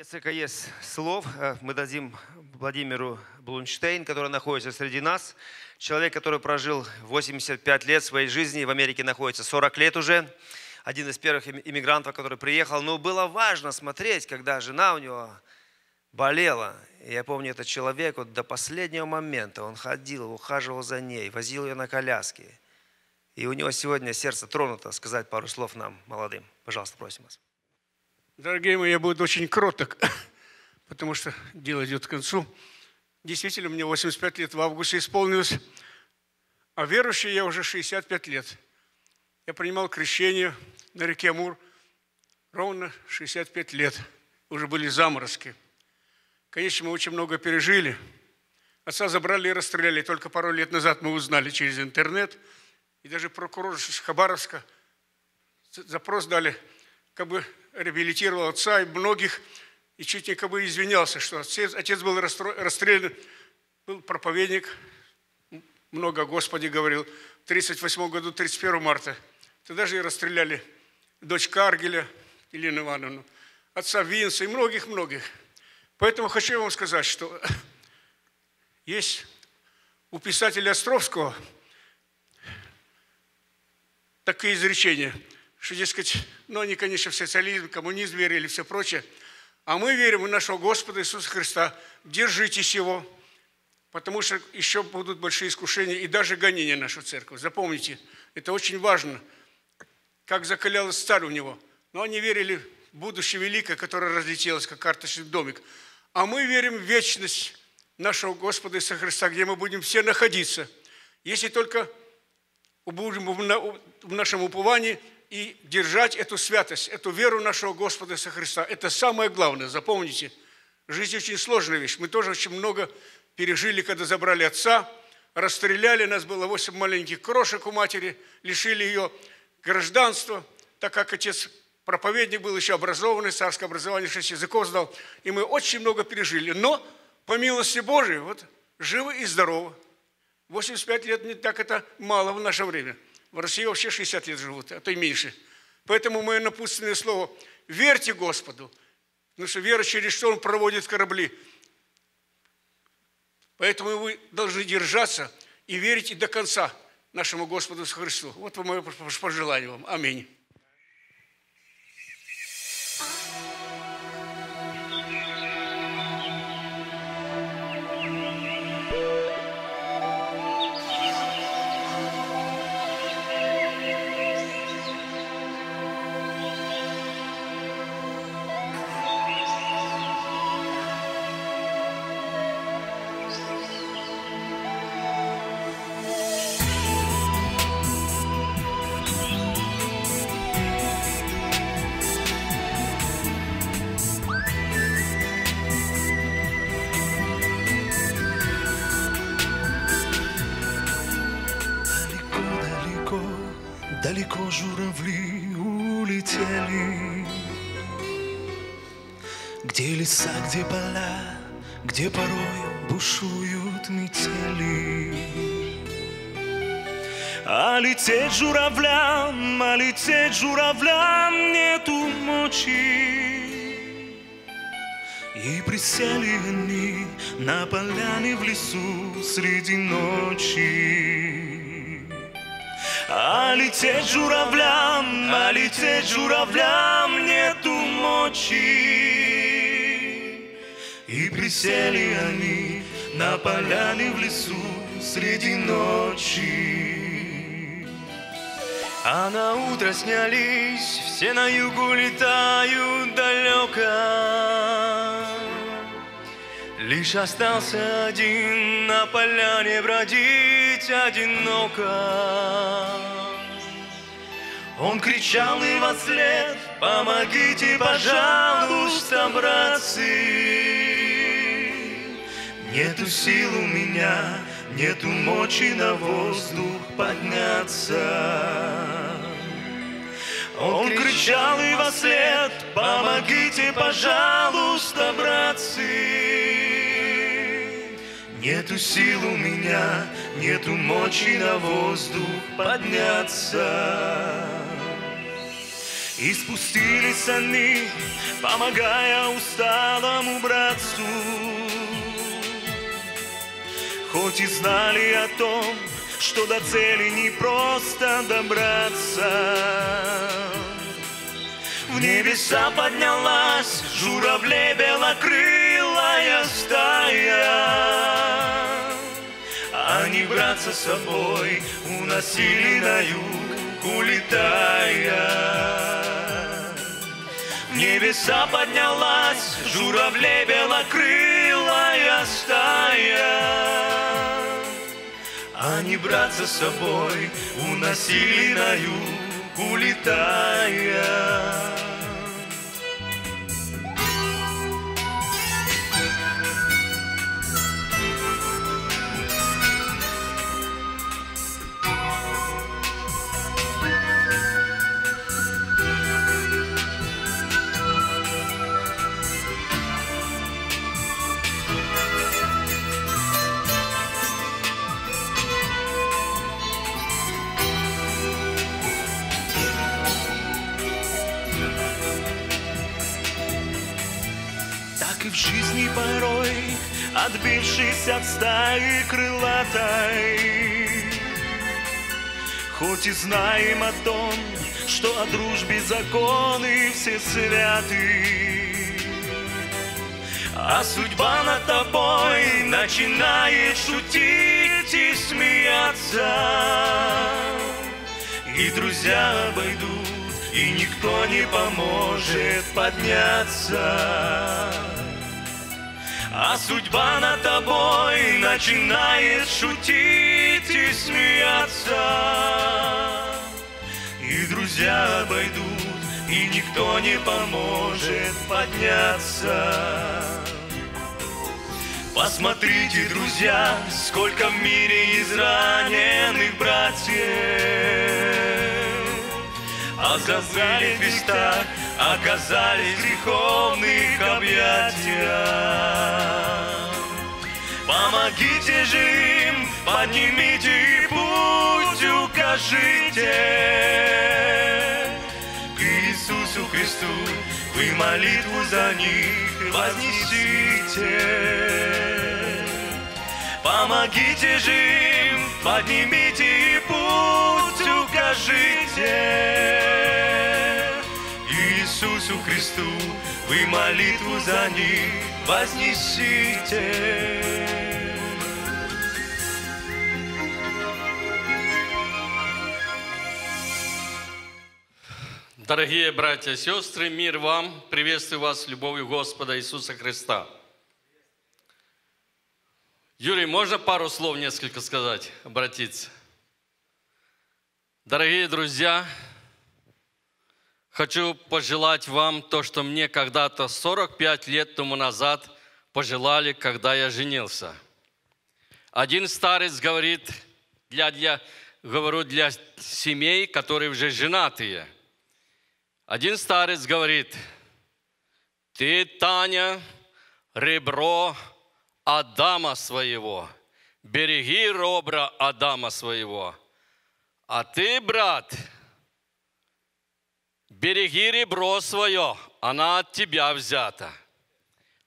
Несколько есть слов. Э, мы дадим Владимиру Блунштейн, который находится среди нас. Человек, который прожил 85 лет своей жизни, в Америке находится 40 лет уже. Один из первых иммигрантов, который приехал. Но было важно смотреть, когда жена у него болела. Я помню, этот человек вот до последнего момента, он ходил, ухаживал за ней, возил ее на коляске. И у него сегодня сердце тронуто сказать пару слов нам, молодым. Пожалуйста, просим вас. Дорогие мои, я буду очень кроток, потому что дело идет к концу. Действительно, мне 85 лет в августе исполнилось, а верующий я уже 65 лет. Я принимал крещение на реке Амур ровно 65 лет. Уже были заморозки. Конечно, мы очень много пережили. Отца забрали и расстреляли. Только пару лет назад мы узнали через интернет. И даже прокурор из Хабаровска запрос дали, как бы реабилитировал отца и многих, и чуть не извинялся, что отец, отец был расстрелян, был проповедник, много о Господе говорил, в 1938 году, 31 марта. Тогда же и расстреляли дочь Каргеля, Елену Ивановну, отца Винса и многих-многих. Поэтому хочу вам сказать, что есть у писателя Островского такие изречения – что, дескать, ну, они, конечно, в социализм, коммунизм верили все прочее. А мы верим в нашего Господа Иисуса Христа. Держитесь Его, потому что еще будут большие искушения и даже гонения нашу церковь. Запомните, это очень важно, как закалялась сталь у него. Но они верили в будущее великое, которое разлетелось, как карточный домик. А мы верим в вечность нашего Господа Иисуса Христа, где мы будем все находиться. Если только будем в нашем уповании и держать эту святость, эту веру нашего Господа Иисуса Христа. Это самое главное, запомните. Жизнь очень сложная вещь. Мы тоже очень много пережили, когда забрали отца, расстреляли, нас было восемь маленьких крошек у матери, лишили ее гражданства, так как отец проповедник был еще образованный, царское образование, шесть языков знал, и мы очень много пережили. Но, по милости Божией, вот, живы и здоровы. 85 лет не так это мало в наше время – в России вообще 60 лет живут, а то и меньше. Поэтому мое напутственное слово – верьте Господу, потому что вера через что Он проводит корабли. Поэтому вы должны держаться и верить и до конца нашему Господу Христу. Вот мое пожелание вам. Аминь. Где поля, где порою бушуют метели. А лететь журавлям, а лететь журавлям нету мочи. И присели они на поляне в лесу среди ночи. А лететь журавлям, а лететь журавлям нету мочи. И присели они на поляне в лесу среди ночи. А на утро снялись, все на югу летают далеко. Лишь остался один на поляне бродить одиноко. Он кричал им во след, помогите, пожалуйста, братцы. Нету сил у меня, нету мочи на воздух подняться. Он кричал и во след, помогите, пожалуйста, братцы. Нету сил у меня, нету мочи на воздух подняться. И спустились они, помогая усталому братцу. Хоть и знали о том, что до цели не просто добраться. В небеса поднялась журавлей белокрылая стая. Они браться с собой уносили на юг, улетая. Небеса поднялась журавлей белокрылая стая. Они браться с собой уносили на юг, улетая. Отбившись от стаи крылатой, Хоть и знаем о том, что о дружбе законы все святы, А судьба над тобой начинает шутить и смеяться, И друзья обойдут, и никто не поможет подняться. А судьба над тобой начинает шутить и смеяться. И друзья обойдут, и никто не поможет подняться. Посмотрите, друзья, сколько в мире израненных братьев. Оказались в крестах, оказались в греховных объятиях. Помогите же им, поднимите и путь укажите. К Иисусу Христу вы молитву за них вознесите. Помогите же им, поднимите и путь укажите. Иисусу Христу вы молитву за них вознесите. Дорогие братья и сестры, мир вам! Приветствую вас любовью Господа Иисуса Христа. Юрий, можно пару слов несколько сказать, обратиться? Дорогие друзья, хочу пожелать вам то, что мне когда-то 45 лет тому назад пожелали, когда я женился. Один старец говорит, для, для, говорю для семей, которые уже женатые – один старец говорит, ты, Таня, ребро Адама своего, береги робра Адама своего. А ты, брат, береги ребро свое, она от тебя взята.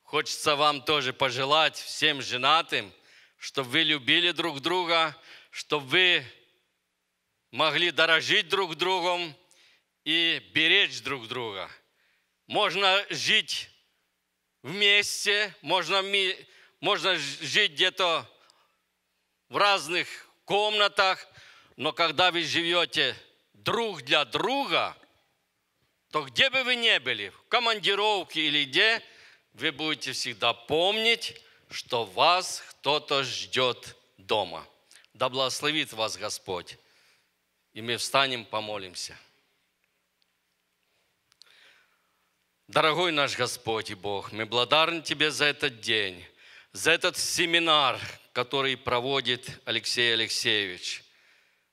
Хочется вам тоже пожелать всем женатым, чтобы вы любили друг друга, чтобы вы могли дорожить друг другом, и беречь друг друга. Можно жить вместе, можно, можно жить где-то в разных комнатах, но когда вы живете друг для друга, то где бы вы ни были, в командировке или где, вы будете всегда помнить, что вас кто-то ждет дома. Да благословит вас Господь. И мы встанем, помолимся. Дорогой наш Господь и Бог, мы благодарны Тебе за этот день, за этот семинар, который проводит Алексей Алексеевич.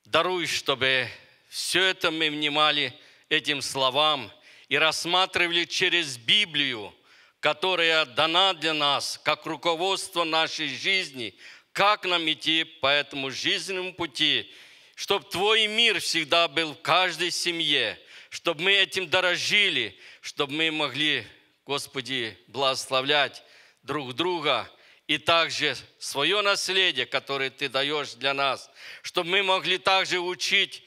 Даруй, чтобы все это мы внимали этим словам и рассматривали через Библию, которая дана для нас как руководство нашей жизни, как нам идти по этому жизненному пути, чтобы Твой мир всегда был в каждой семье – чтобы мы этим дорожили, чтобы мы могли, Господи, благословлять друг друга и также свое наследие, которое Ты даешь для нас, чтобы мы могли также учить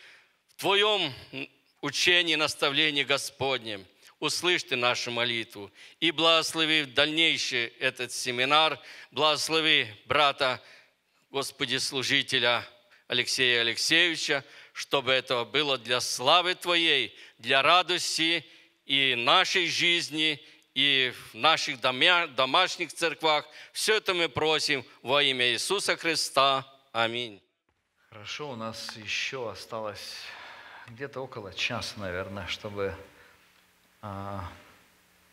в Твоем учении, наставлении Господнем. Услышь нашу молитву и благослови в дальнейший этот семинар, благослови брата, Господи, служителя Алексея Алексеевича, чтобы это было для славы Твоей, для радости и нашей жизни, и в наших домашних церквах. Все это мы просим во имя Иисуса Христа. Аминь. Хорошо, у нас еще осталось где-то около часа, наверное, чтобы а,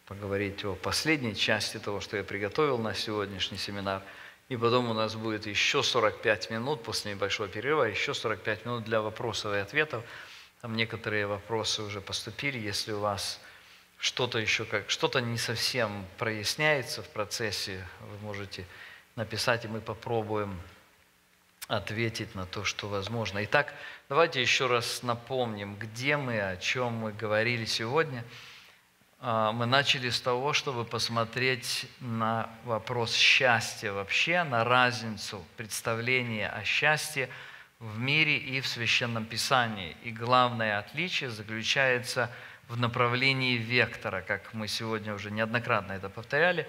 поговорить о последней части того, что я приготовил на сегодняшний семинар. И потом у нас будет еще 45 минут после небольшого перерыва, еще 45 минут для вопросов и ответов. Там некоторые вопросы уже поступили. Если у вас что-то еще как что-то не совсем проясняется в процессе, вы можете написать, и мы попробуем ответить на то, что возможно. Итак, давайте еще раз напомним, где мы, о чем мы говорили сегодня. А, мы начали с того, чтобы посмотреть на вопрос счастья вообще, на разницу представления о счастье в мире и в Священном Писании. И главное отличие заключается в в направлении вектора, как мы сегодня уже неоднократно это повторяли.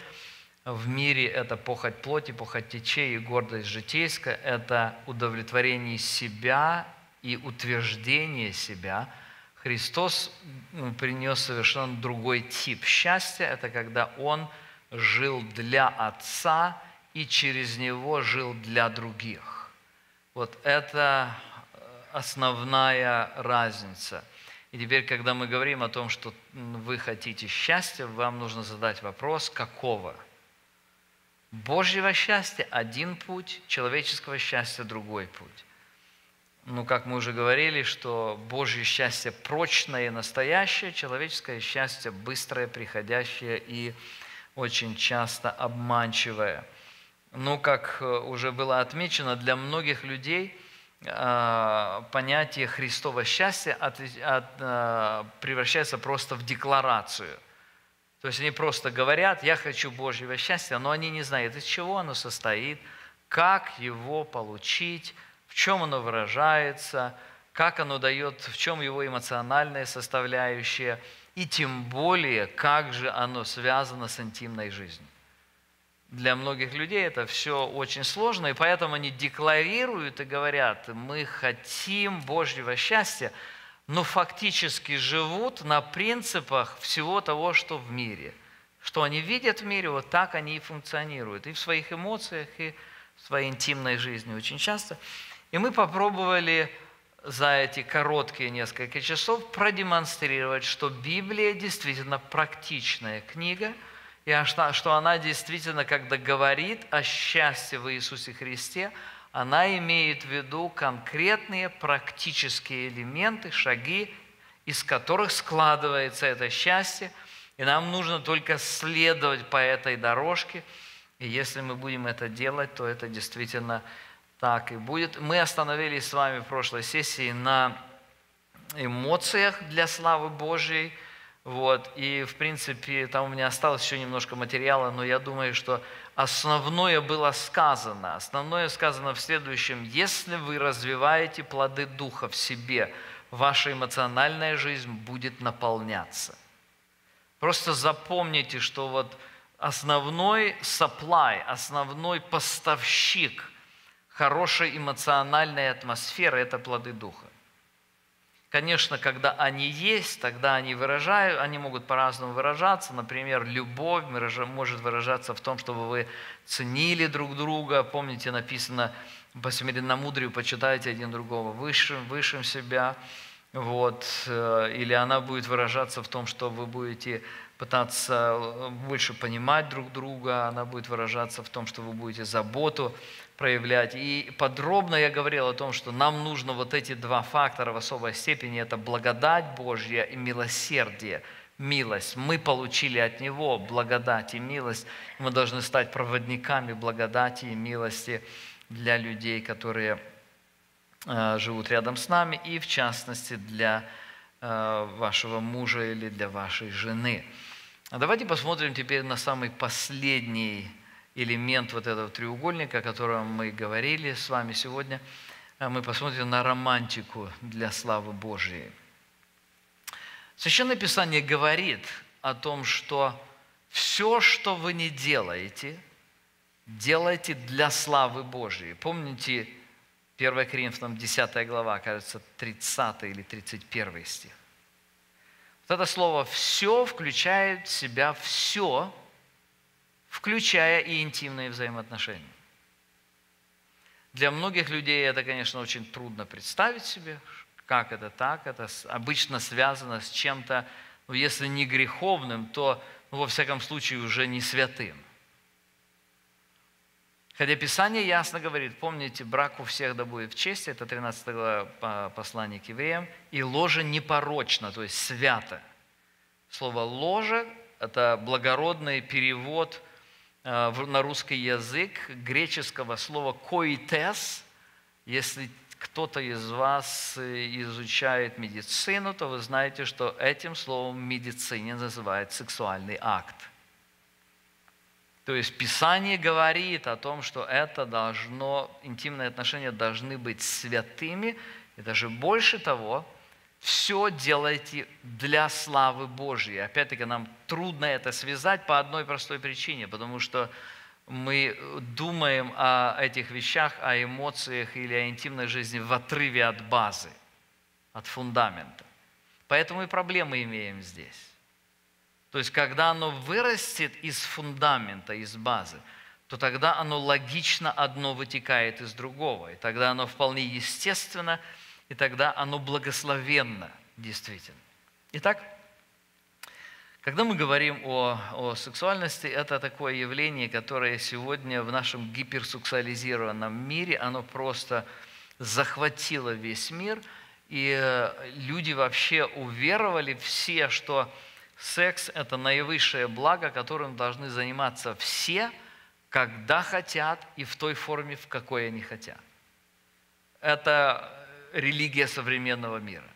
В мире это похоть плоти, похоть течей и гордость житейская, это удовлетворение себя и утверждение себя. Христос ну, принес совершенно другой тип счастья. Это когда Он жил для Отца и через Него жил для других. Вот это основная разница – и теперь, когда мы говорим о том, что вы хотите счастья, вам нужно задать вопрос, какого? Божьего счастья – один путь, человеческого счастья – другой путь. Ну, как мы уже говорили, что Божье счастье прочное и настоящее, человеческое счастье быстрое, приходящее и очень часто обманчивое. Ну, как э, уже было отмечено, для многих людей – а, понятие Христова счастья от, от, а, превращается просто в декларацию. То есть они просто говорят, я хочу Божьего счастья, но они не знают, из чего оно состоит, как его получить, в чем оно выражается, как оно дает, в чем его эмоциональная составляющая, и тем более, как же оно связано с интимной жизнью для многих людей это все очень сложно, и поэтому они декларируют и говорят, мы хотим Божьего счастья, но фактически живут на принципах всего того, что в мире. Что они видят в мире, вот так они и функционируют. И в своих эмоциях, и в своей интимной жизни очень часто. И мы попробовали за эти короткие несколько часов продемонстрировать, что Библия действительно практичная книга – и что она действительно, когда говорит о счастье в Иисусе Христе, она имеет в виду конкретные практические элементы, шаги, из которых складывается это счастье. И нам нужно только следовать по этой дорожке. И если мы будем это делать, то это действительно так и будет. Мы остановились с вами в прошлой сессии на эмоциях для славы Божьей – вот, и, в принципе, там у меня осталось еще немножко материала, но я думаю, что основное было сказано. Основное сказано в следующем. Если вы развиваете плоды Духа в себе, ваша эмоциональная жизнь будет наполняться. Просто запомните, что вот основной supply, основной поставщик хорошей эмоциональной атмосферы – это плоды Духа. Конечно, когда они есть, тогда они выражают, они могут по-разному выражаться. Например, любовь может выражаться в том, чтобы вы ценили друг друга. Помните, написано по смиренномудрию почитайте один другого высшим, высшим себя. Вот. Э, или она будет выражаться в том, что вы будете пытаться э, больше понимать друг друга, она будет выражаться в том, что вы будете заботу проявлять. И подробно я говорил о том, что нам нужно вот эти два фактора в особой степени. Это благодать Божья и милосердие. Милость. Мы получили от Него благодать и милость. Мы должны стать проводниками благодати и милости для людей, которые э, живут рядом с нами, и в частности для э, вашего мужа или для вашей жены. А давайте посмотрим теперь на самый последний элемент вот этого треугольника, о котором мы говорили с вами сегодня. А мы посмотрим на романтику для славы Божьей. Священное Писание говорит о том, что все, что вы не делаете, делайте для славы Божьей. Помните 1 Коринфянам 10 глава, кажется, 30 или 31 стих. Вот это слово «все» включает в себя все, включая и интимные взаимоотношения. Для многих людей это, конечно, очень трудно представить себе, как это так. Это обычно связано с чем-то, ну, если не греховным, то, ну, во всяком случае, уже не святым. Хотя Писание ясно говорит, помните, брак у всех да будет в честь, это 13 глава послания к евреям, и ложа непорочно, то есть свято. Слово «ложа» – это благородный перевод – на русский язык греческого слова «коитес». Если кто-то из вас э, изучает медицину, то вы знаете, что этим словом в медицине называют сексуальный акт. То есть Писание говорит о том, что это должно, интимные отношения должны быть святыми, и даже больше того – все делайте для славы Божьей. Опять-таки, нам трудно это связать по одной простой причине, потому что мы думаем о этих вещах, о эмоциях или о интимной жизни в отрыве от базы, от фундамента. Поэтому и проблемы имеем здесь. То есть, когда оно вырастет из фундамента, из базы, то тогда оно логично одно вытекает из другого. И тогда оно вполне естественно – и тогда оно благословенно действительно. Итак, когда мы говорим о, о сексуальности, это такое явление, которое сегодня в нашем гиперсексуализированном мире, оно просто захватило весь мир, и э, люди вообще уверовали все, что секс – это наивысшее благо, которым должны заниматься все, когда хотят и в той форме, в какой они хотят. Это религия современного мира.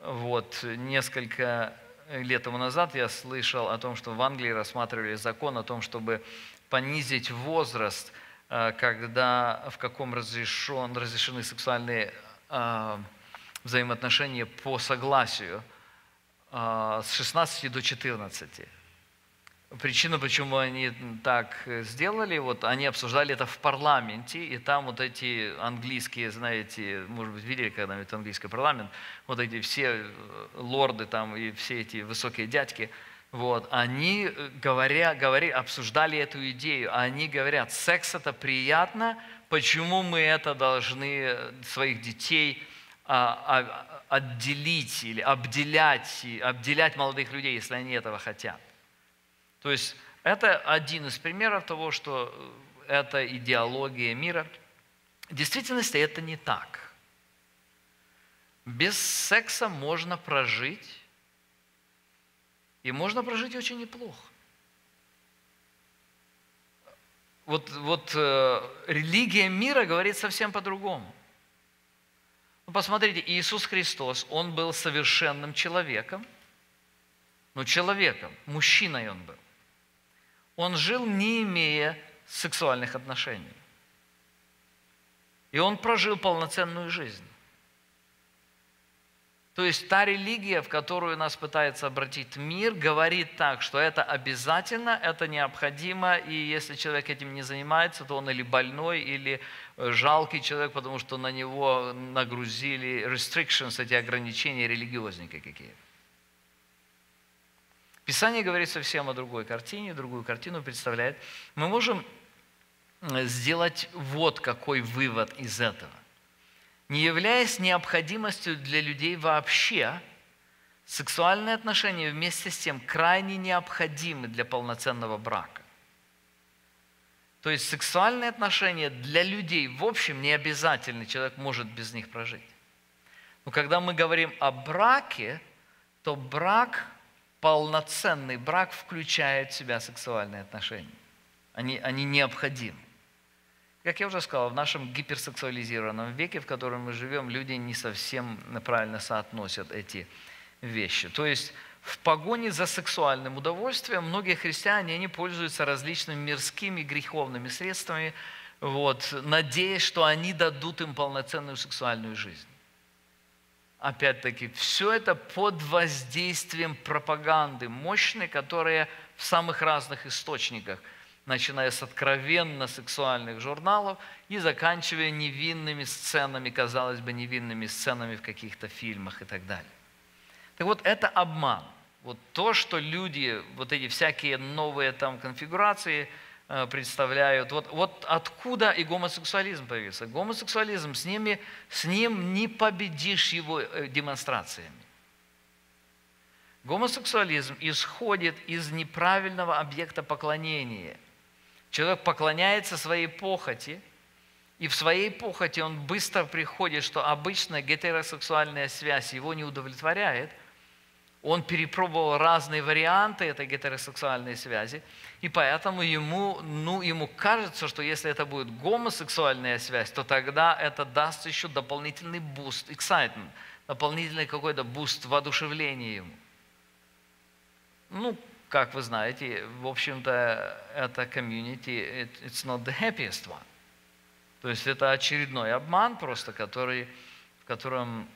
Вот, несколько лет тому назад я слышал о том, что в Англии рассматривали закон о том, чтобы понизить возраст, э, когда в каком разрешен, разрешены сексуальные э, взаимоотношения по согласию э, с 16 до 14. Причина, почему они так сделали, вот они обсуждали это в парламенте, и там вот эти английские, знаете, может быть, видели когда-нибудь английский парламент, вот эти все э, лорды там и все эти высокие дядьки, вот, они э, говоря, говоря, обсуждали эту идею, они говорят, секс это приятно, почему мы это должны э, своих детей а, а, отделить или обделять, обделять молодых людей, если они этого хотят. То есть это один из примеров того, что э, это идеология мира. В действительности это не так. Без секса можно прожить, и можно прожить очень неплохо. Вот, вот э, религия мира говорит совсем по-другому. Ну, посмотрите, Иисус Христос, Он был совершенным человеком, но человеком, мужчиной Он был он жил, не имея сексуальных отношений. И он прожил полноценную жизнь. То есть та религия, в которую нас пытается обратить мир, говорит так, что это обязательно, это необходимо, и если человек этим не занимается, то он или больной, или э, жалкий человек, потому что на него нагрузили restrictions, эти ограничения религиозники какие-то. Писание говорит совсем о другой картине, другую картину представляет. Мы можем э, сделать вот какой вывод из этого. Не являясь необходимостью для людей вообще, сексуальные отношения вместе с тем крайне необходимы для полноценного брака. То есть сексуальные отношения для людей в общем не обязательны, человек может без них прожить. Но когда мы говорим о браке, то брак полноценный брак включает в себя сексуальные отношения. Они, они необходимы. как я уже сказал, в нашем гиперсексуализированном веке, в котором мы живем, люди не совсем правильно соотносят эти вещи. То есть в погоне за сексуальным удовольствием многие христиане, они пользуются различными мирскими греховными средствами, вот, надеясь, что они дадут им полноценную сексуальную жизнь. Опять-таки, все это под воздействием пропаганды мощной, которая в самых разных источниках, начиная с откровенно сексуальных журналов и заканчивая невинными сценами, казалось бы, невинными сценами в каких-то фильмах и так далее. Так вот, это обман. Вот то, что люди, вот эти всякие новые там конфигурации представляют, вот, вот откуда и гомосексуализм появился. Гомосексуализм, с, ними, с ним не победишь его э, демонстрациями. Гомосексуализм исходит из неправильного объекта поклонения. Человек поклоняется своей похоти, и в своей похоти он быстро приходит, что обычная гетеросексуальная связь его не удовлетворяет – он перепробовал разные варианты этой гетеросексуальной связи, и поэтому ему, ну, ему кажется, что если это будет гомосексуальная связь, то тогда это даст еще дополнительный буст, excitement, дополнительный какой-то буст воодушевления ему. Ну, как вы знаете, в общем-то, это комьюнити, it's not the happiest one. То есть это очередной обман просто, который, в котором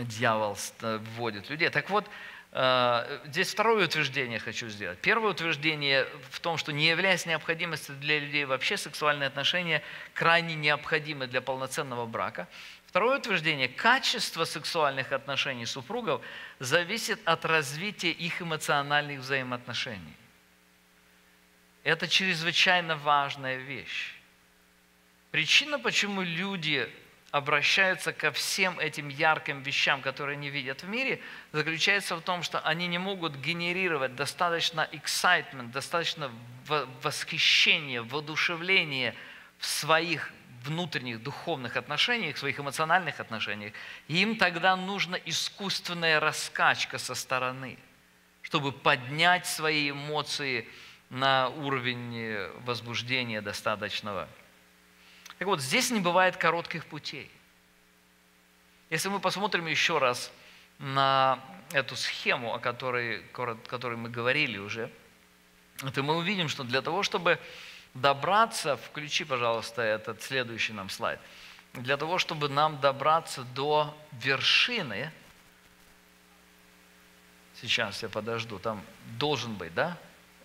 дьявол вводит людей. Так вот, э, здесь второе утверждение хочу сделать. Первое утверждение в том, что не являясь необходимостью для людей вообще, сексуальные отношения крайне необходимы для полноценного брака. Второе утверждение – качество сексуальных отношений супругов зависит от развития их эмоциональных взаимоотношений. Это чрезвычайно важная вещь. Причина, почему люди обращаются ко всем этим ярким вещам, которые они видят в мире, заключается в том, что они не могут генерировать достаточно excitement, достаточно восхищения, воодушевления в своих внутренних духовных отношениях, в своих эмоциональных отношениях. И им тогда нужна искусственная раскачка со стороны, чтобы поднять свои эмоции на уровень возбуждения достаточного так вот, здесь не бывает коротких путей. Если мы посмотрим еще раз на эту схему, о которой, о которой мы говорили уже, то мы увидим, что для того, чтобы добраться, включи, пожалуйста, этот следующий нам слайд, для того, чтобы нам добраться до вершины, сейчас я подожду, там должен быть, да?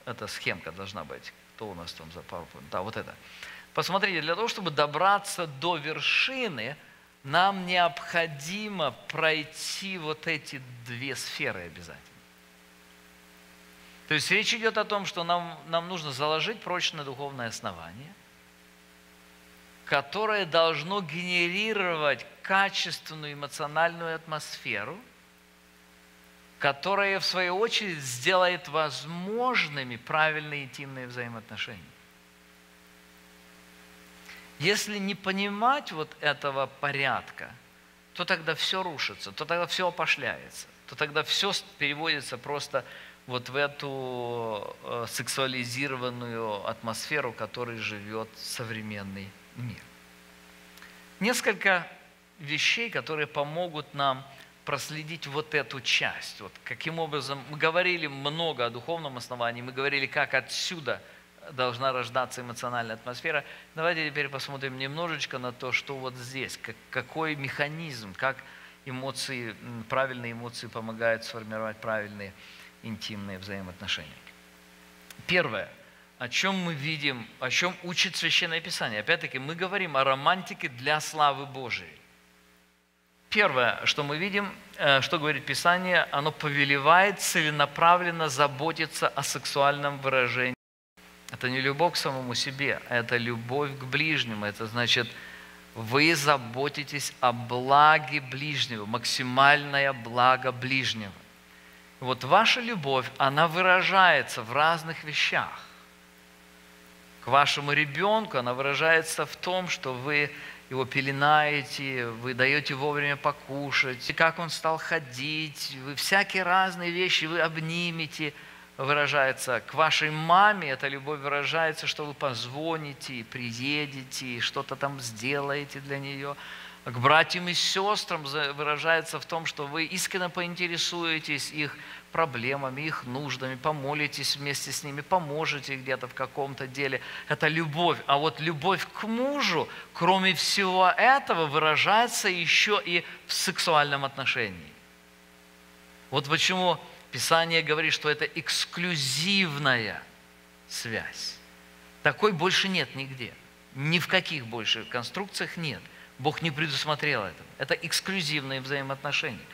Эта схемка должна быть. Кто у нас там за PowerPoint? Да, вот это. Посмотрите, для того, чтобы добраться до вершины, нам необходимо пройти вот эти две сферы обязательно. То есть речь идет о том, что нам, нам нужно заложить прочное духовное основание, которое должно генерировать качественную эмоциональную атмосферу, которая в свою очередь сделает возможными правильные интимные взаимоотношения. Если не понимать вот этого порядка, то тогда все рушится, то тогда все опошляется, то тогда все переводится просто вот в эту э, сексуализированную атмосферу, в которой живет современный мир. Несколько вещей, которые помогут нам проследить вот эту часть. Вот каким образом мы говорили много о духовном основании, мы говорили, как отсюда – должна рождаться эмоциональная атмосфера. Давайте теперь посмотрим немножечко на то, что вот здесь, как, какой механизм, как эмоции, правильные эмоции помогают сформировать правильные интимные взаимоотношения. Первое, о чем мы видим, о чем учит Священное Писание. Опять-таки, мы говорим о романтике для славы Божией. Первое, что мы видим, э, что говорит Писание, оно повелевает целенаправленно заботиться о сексуальном выражении это не любовь к самому себе, это любовь к ближнему. Это значит, вы заботитесь о благе ближнего, максимальное благо ближнего. вот ваша любовь, она выражается в разных вещах. К вашему ребенку она выражается в том, что вы его пеленаете, вы даете вовремя покушать, как он стал ходить, вы всякие разные вещи, вы обнимете – выражается к вашей маме, эта любовь выражается, что вы позвоните, приедете, что-то там сделаете для нее. К братьям и сестрам выражается в том, что вы искренне поинтересуетесь их проблемами, их нуждами, помолитесь вместе с ними, поможете где-то в каком-то деле. Это любовь. А вот любовь к мужу, кроме всего этого, выражается еще и в сексуальном отношении. Вот почему Писание говорит, что это эксклюзивная связь. Такой больше нет нигде. Ни в каких больше конструкциях нет. Бог не предусмотрел это. Это эксклюзивные взаимоотношения.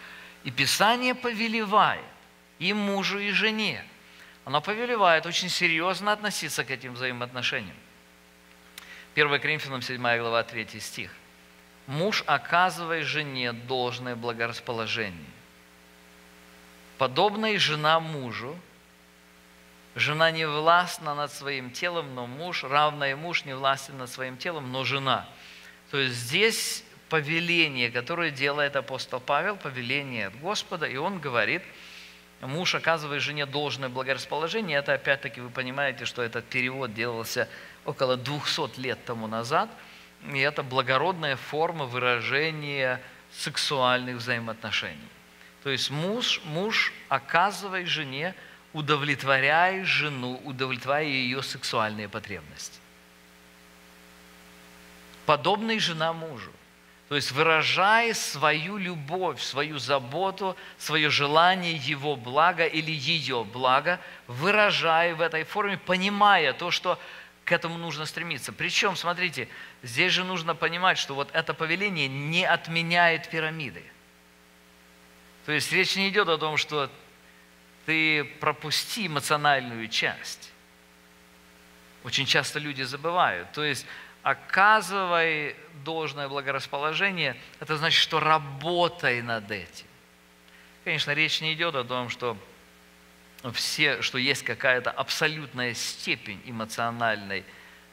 И Писание повелевает и мужу, и жене. Оно повелевает очень серьезно относиться к этим взаимоотношениям. 1 Коринфянам 7 глава 3 стих. Муж оказывает жене должное благорасположение Подобно и жена мужу. Жена не властна над своим телом, но муж, равно муж не властен над своим телом, но жена. То есть здесь повеление, которое делает апостол Павел, повеление от Господа, и он говорит, муж оказывает жене должное благорасположение. Это опять-таки вы понимаете, что этот перевод делался около 200 лет тому назад, и это благородная форма выражения сексуальных взаимоотношений. То есть муж, муж оказывает жене, удовлетворяя жену, удовлетворяя ее сексуальные потребности. Подобный жена мужу. То есть выражая свою любовь, свою заботу, свое желание его блага или ее блага, выражая в этой форме, понимая то, что к этому нужно стремиться. Причем, смотрите, здесь же нужно понимать, что вот это повеление не отменяет пирамиды. То есть речь не идет о том, что ты пропусти эмоциональную часть. Очень часто люди забывают. То есть оказывай должное благорасположение, это значит, что работай над этим. Конечно, речь не идет о том, что все, что есть какая-то абсолютная степень эмоциональной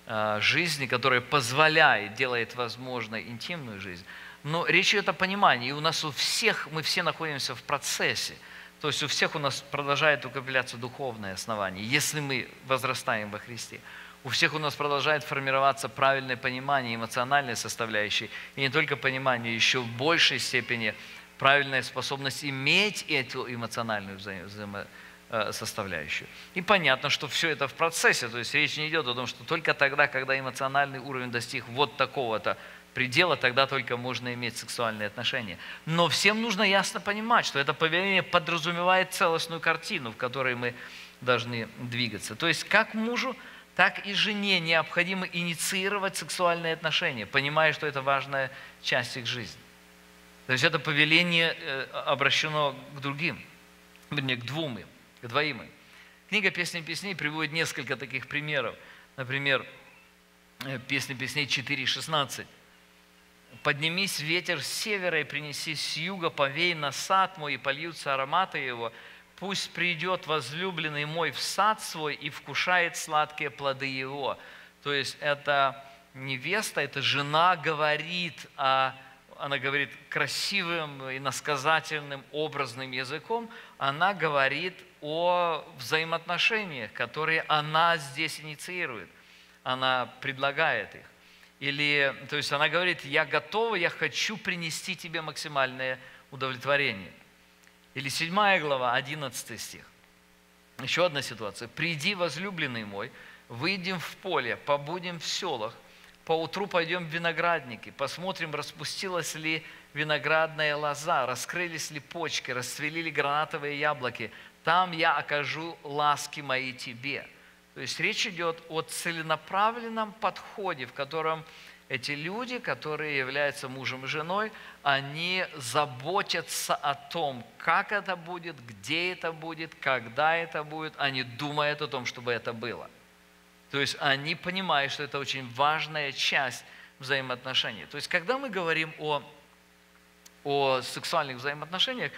э, жизни, которая позволяет, делает возможной интимную жизнь. Но речь идет о понимании. И у нас у всех, мы все находимся в процессе. То есть у всех у нас продолжает укрепляться духовное основание, если мы возрастаем во Христе. У всех у нас продолжает формироваться правильное понимание, эмоциональной составляющей. И не только понимание, еще в большей степени правильная способность иметь эту эмоциональную взаим взаимо э. И понятно, что все это в процессе, то есть речь не идет о том, что только тогда, когда эмоциональный уровень достиг вот такого-то предела, тогда только можно иметь сексуальные отношения. Но всем нужно ясно понимать, что это повеление подразумевает целостную картину, в которой мы должны двигаться. То есть как мужу, так и жене необходимо инициировать сексуальные отношения, понимая, что это важная часть их жизни. То есть это повеление э, обращено к другим, вернее, к двум им, к двоим им. Книга «Песни песней» приводит несколько таких примеров. Например, э, «Песни песней» 4.16. Поднимись ветер с севера и принеси с юга, повей на сад мой, и польются ароматы его. Пусть придет возлюбленный мой в сад свой и вкушает сладкие плоды его. То есть это невеста, это жена говорит о она говорит красивым и насказательным, образным языком, она говорит о взаимоотношениях, которые она здесь инициирует. Она предлагает их. Или, то есть она говорит, я готова, я хочу принести тебе максимальное удовлетворение. Или 7 глава, 11 стих. Еще одна ситуация. «Приди, возлюбленный мой, выйдем в поле, побудем в селах, поутру пойдем в виноградники, посмотрим, распустилась ли виноградная лоза, раскрылись ли почки, расцвели ли гранатовые яблоки. Там я окажу ласки мои тебе». То есть речь идет о целенаправленном подходе, в котором эти люди, которые являются мужем и женой, они заботятся о том, как это будет, где это будет, когда это будет. Они думают о том, чтобы это было. То есть они понимают, что это очень важная часть взаимоотношений. То есть когда мы говорим о, о сексуальных взаимоотношениях,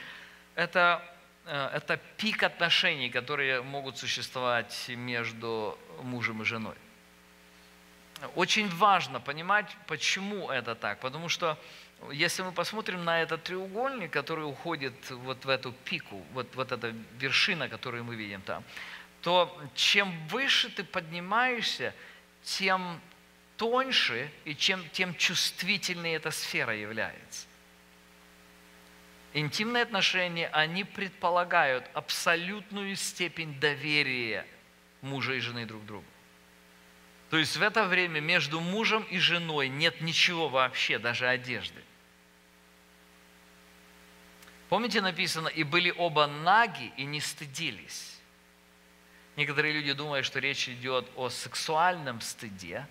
это это пик отношений, которые могут существовать между мужем и женой. Очень важно понимать, почему это так. Потому что если мы посмотрим на этот треугольник, который уходит вот в эту пику, вот, вот эта вершина, которую мы видим там, то чем выше ты поднимаешься, тем тоньше и чем, тем чувствительнее эта сфера является. Интимные отношения, они предполагают абсолютную степень доверия мужа и жены друг другу. То есть в это время между мужем и женой нет ничего вообще, даже одежды. Помните, написано, и были оба наги и не стыдились. Некоторые люди думают, что речь идет о сексуальном стыде.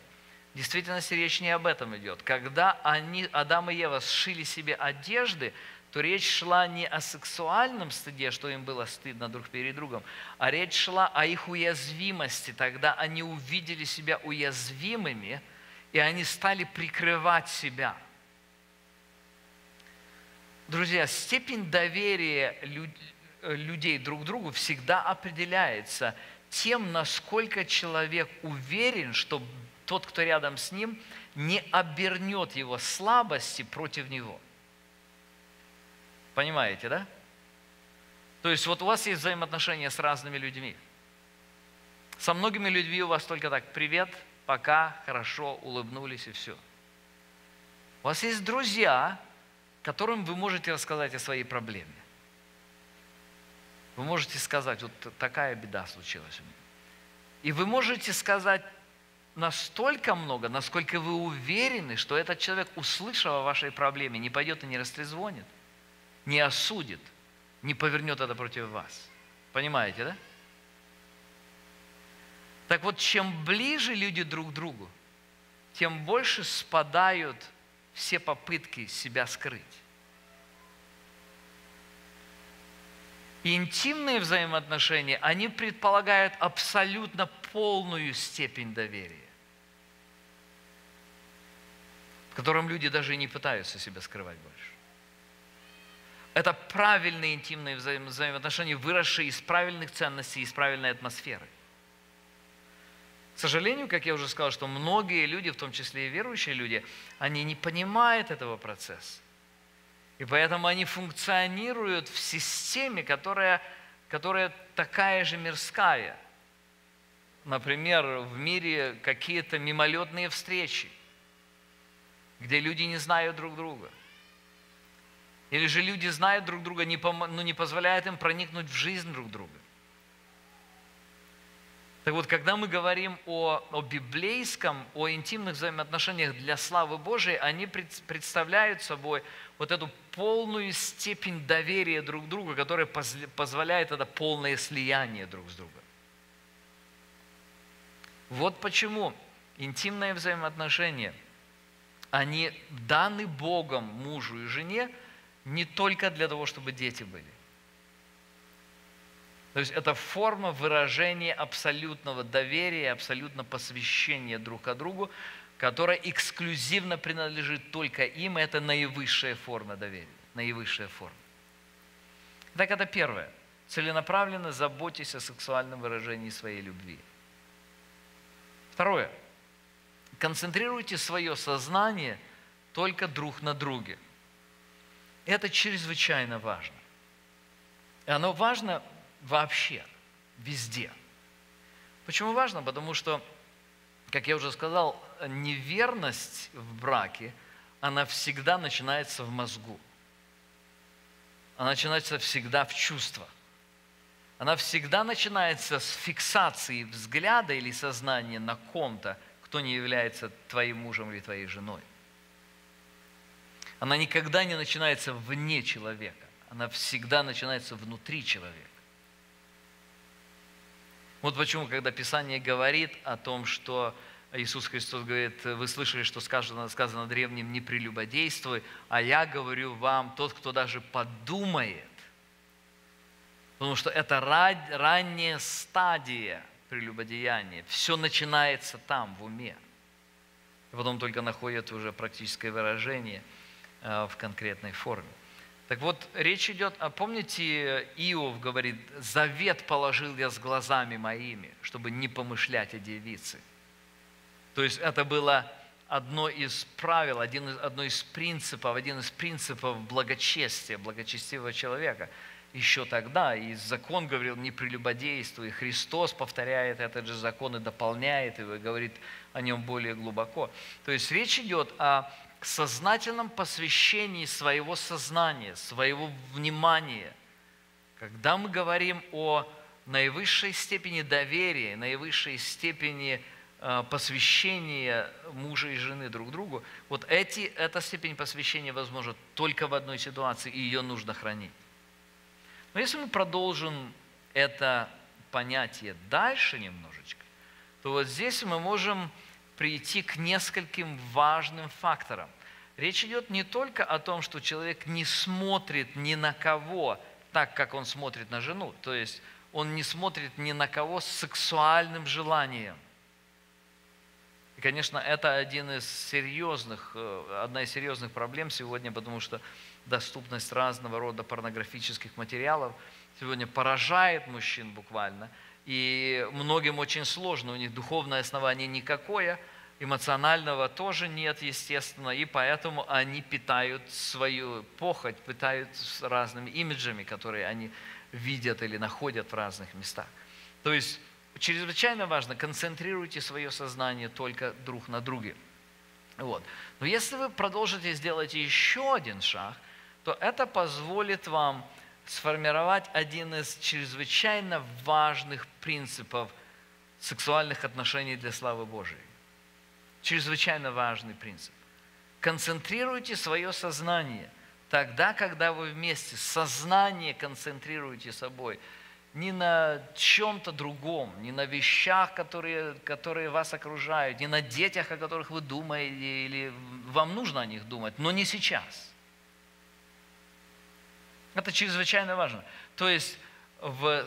В действительности речь не об этом идет. Когда они, Адам и Ева сшили себе одежды, то речь шла не о сексуальном стыде, что им было стыдно друг перед другом, а речь шла о их уязвимости. Тогда они увидели себя уязвимыми, и они стали прикрывать себя. Друзья, степень доверия людей друг другу всегда определяется тем, насколько человек уверен, что тот, кто рядом с ним, не обернет его слабости против него – Понимаете, да? То есть вот у вас есть взаимоотношения с разными людьми. Со многими людьми у вас только так, привет, пока, хорошо, улыбнулись и все. У вас есть друзья, которым вы можете рассказать о своей проблеме. Вы можете сказать, вот такая беда случилась у меня. И вы можете сказать настолько много, насколько вы уверены, что этот человек, услышав о вашей проблеме, не пойдет и не растрезвонит – не осудит, не повернет это против вас. Понимаете, да? Так вот, чем ближе люди друг к другу, тем больше спадают все попытки себя скрыть. Интимные взаимоотношения, они предполагают абсолютно полную степень доверия, в котором люди даже не пытаются себя скрывать больше. Это правильные интимные взаим взаимоотношения, выросшие из правильных ценностей, из правильной атмосферы. К сожалению, как я уже сказал, что многие люди, в том числе и верующие люди, они не понимают этого процесса. И поэтому они функционируют в системе, которая, которая такая же мирская. Например, в мире какие-то мимолетные встречи, где люди не знают друг друга – или же люди знают друг друга, но ну, не позволяют им проникнуть в жизнь друг друга. Так вот, когда мы говорим о, о библейском, о интимных взаимоотношениях для славы Божией, они представляют собой вот эту полную степень доверия друг другу, которая позволяет это полное слияние друг с другом. Вот почему интимные взаимоотношения, они даны Богом мужу и жене – не только для того, чтобы дети были. То есть это форма выражения абсолютного доверия, абсолютно посвящения друг к другу, которая эксклюзивно принадлежит только им. Это наивысшая форма доверия, наивысшая форма. Так это первое. Целенаправленно заботьтесь о сексуальном выражении своей любви. Второе. Концентрируйте свое сознание только друг на друге – это чрезвычайно важно. И оно важно вообще, везде. Почему важно? Потому что, как я уже сказал, неверность в браке, она всегда начинается в мозгу. Она начинается всегда в чувствах. Она всегда начинается с фиксации взгляда или сознания на ком-то, кто не является твоим мужем или твоей женой. Она никогда не начинается вне человека. Она всегда начинается внутри человека. Вот почему, когда Писание говорит о том, что Иисус Христос говорит, вы слышали, что сказано, сказано древним, не прелюбодействуй, а я говорю вам, тот, кто даже подумает, потому что это ранняя стадия прелюбодеяния, все начинается там, в уме. И потом только находит уже практическое выражение – в конкретной форме. Так вот, речь идет, а помните, Иов говорит, завет положил я с глазами моими, чтобы не помышлять о девице. То есть это было одно из правил, один из, одно из принципов, один из принципов благочестия, благочестивого человека. еще тогда. И закон говорил не прелюбодействуй. И Христос повторяет этот же закон и дополняет его, и говорит о нем более глубоко. То есть речь идет о сознательном посвящении своего сознания, своего внимания. Когда мы говорим о наивысшей степени доверия, наивысшей степени э, посвящения мужа и жены друг другу, вот эти, эта степень посвящения возможна только в одной ситуации, и ее нужно хранить. Но если мы продолжим это понятие дальше немножечко, то вот здесь мы можем прийти к нескольким важным факторам. Речь идет не только о том, что человек не смотрит ни на кого так, как он смотрит на жену, то есть он не смотрит ни на кого с сексуальным желанием. И, конечно, это один из серьезных, э, одна из серьезных проблем сегодня, потому что доступность разного рода порнографических материалов сегодня поражает мужчин буквально – и многим очень сложно, у них духовное основание никакое, эмоционального тоже нет, естественно, и поэтому они питают свою похоть, питают разными имиджами, которые они видят или находят в разных местах. То есть чрезвычайно важно, концентрируйте свое сознание только друг на друге. Вот. Но если вы продолжите сделать еще один шаг, то это позволит вам сформировать один из чрезвычайно важных принципов сексуальных отношений для славы Божией. Чрезвычайно важный принцип. Концентрируйте свое сознание тогда, когда вы вместе. Сознание концентрируете собой не на чем-то другом, не на вещах, которые, которые вас окружают, не на детях, о которых вы думаете, или вам нужно о них думать, но не сейчас – это чрезвычайно важно. То есть в,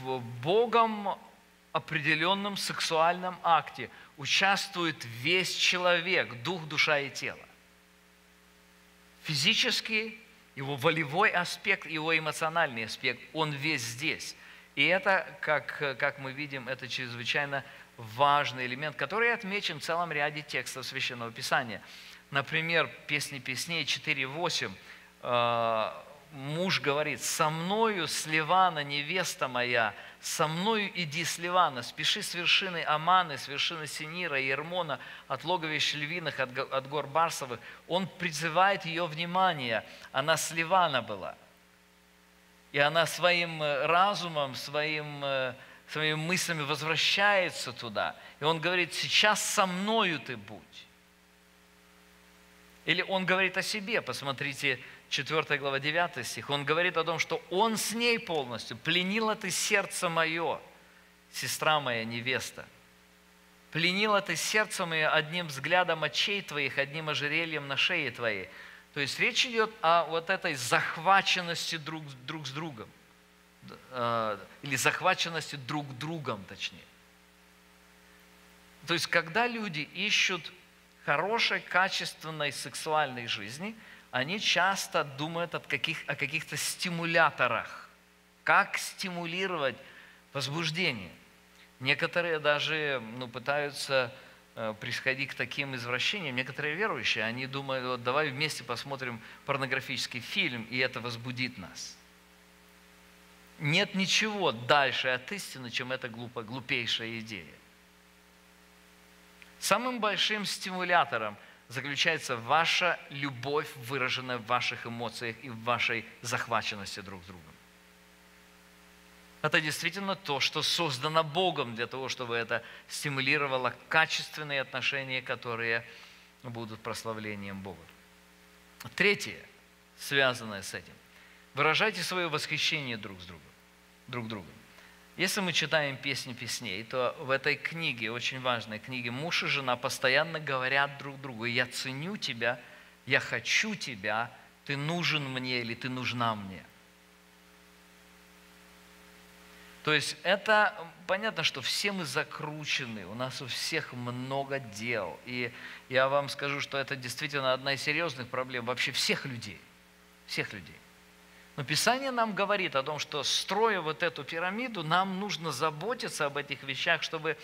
в Богом определенном сексуальном акте участвует весь человек, дух, душа и тело. Физический, его волевой аспект, его эмоциональный аспект, он весь здесь. И это, как, как мы видим, это чрезвычайно важный элемент, который отмечен в целом ряде текстов Священного Писания. Например, песни песней 4.8 Э, муж говорит, со мною с Ливана невеста моя, со мною иди с Ливана, спеши с вершины Аманы, с вершины Синира Ермона, от логовищ львиных, от, от гор Барсовых. Он призывает ее внимание, она с Ливана была. И она своим э, разумом, своим, э, своими мыслями возвращается туда. И он говорит, сейчас со мною ты будь. Или он говорит о себе, посмотрите, 4 глава 9 стих, он говорит о том, что он с ней полностью, пленила ты сердце мое, сестра моя невеста. Пленила ты сердце мое одним взглядом очей твоих, одним ожерельем на шее твоей. То есть речь идет о вот этой захваченности друг, друг с другом. Э, или захваченности друг другом, точнее. То есть, когда люди ищут хорошей, качественной сексуальной жизни – они часто думают о, каких, о каких-то стимуляторах. Как стимулировать возбуждение. Некоторые даже ну, пытаются э, приходить к таким извращениям. Некоторые верующие, они думают, вот давай вместе посмотрим порнографический фильм, и это возбудит нас. Нет ничего дальше от истины, чем эта глупо, глупейшая идея. Самым большим стимулятором – заключается ваша любовь, выраженная в ваших эмоциях и в вашей захваченности друг другом. Это действительно то, что создано Богом для того, чтобы это стимулировало качественные отношения, которые будут прославлением Бога. Третье, связанное с этим. Выражайте свое восхищение друг с другом. Друг другом. Если мы читаем песни песней, то в этой книге, очень важной книге, муж и жена постоянно говорят друг другу, я ценю тебя, я хочу тебя, ты нужен мне или ты нужна мне. То есть это понятно, что все мы закручены, у нас у всех много дел. И я вам скажу, что это действительно одна из серьезных проблем вообще всех людей. Всех людей. Но Писание нам говорит о том, что строя вот эту пирамиду, нам нужно заботиться об этих вещах, чтобы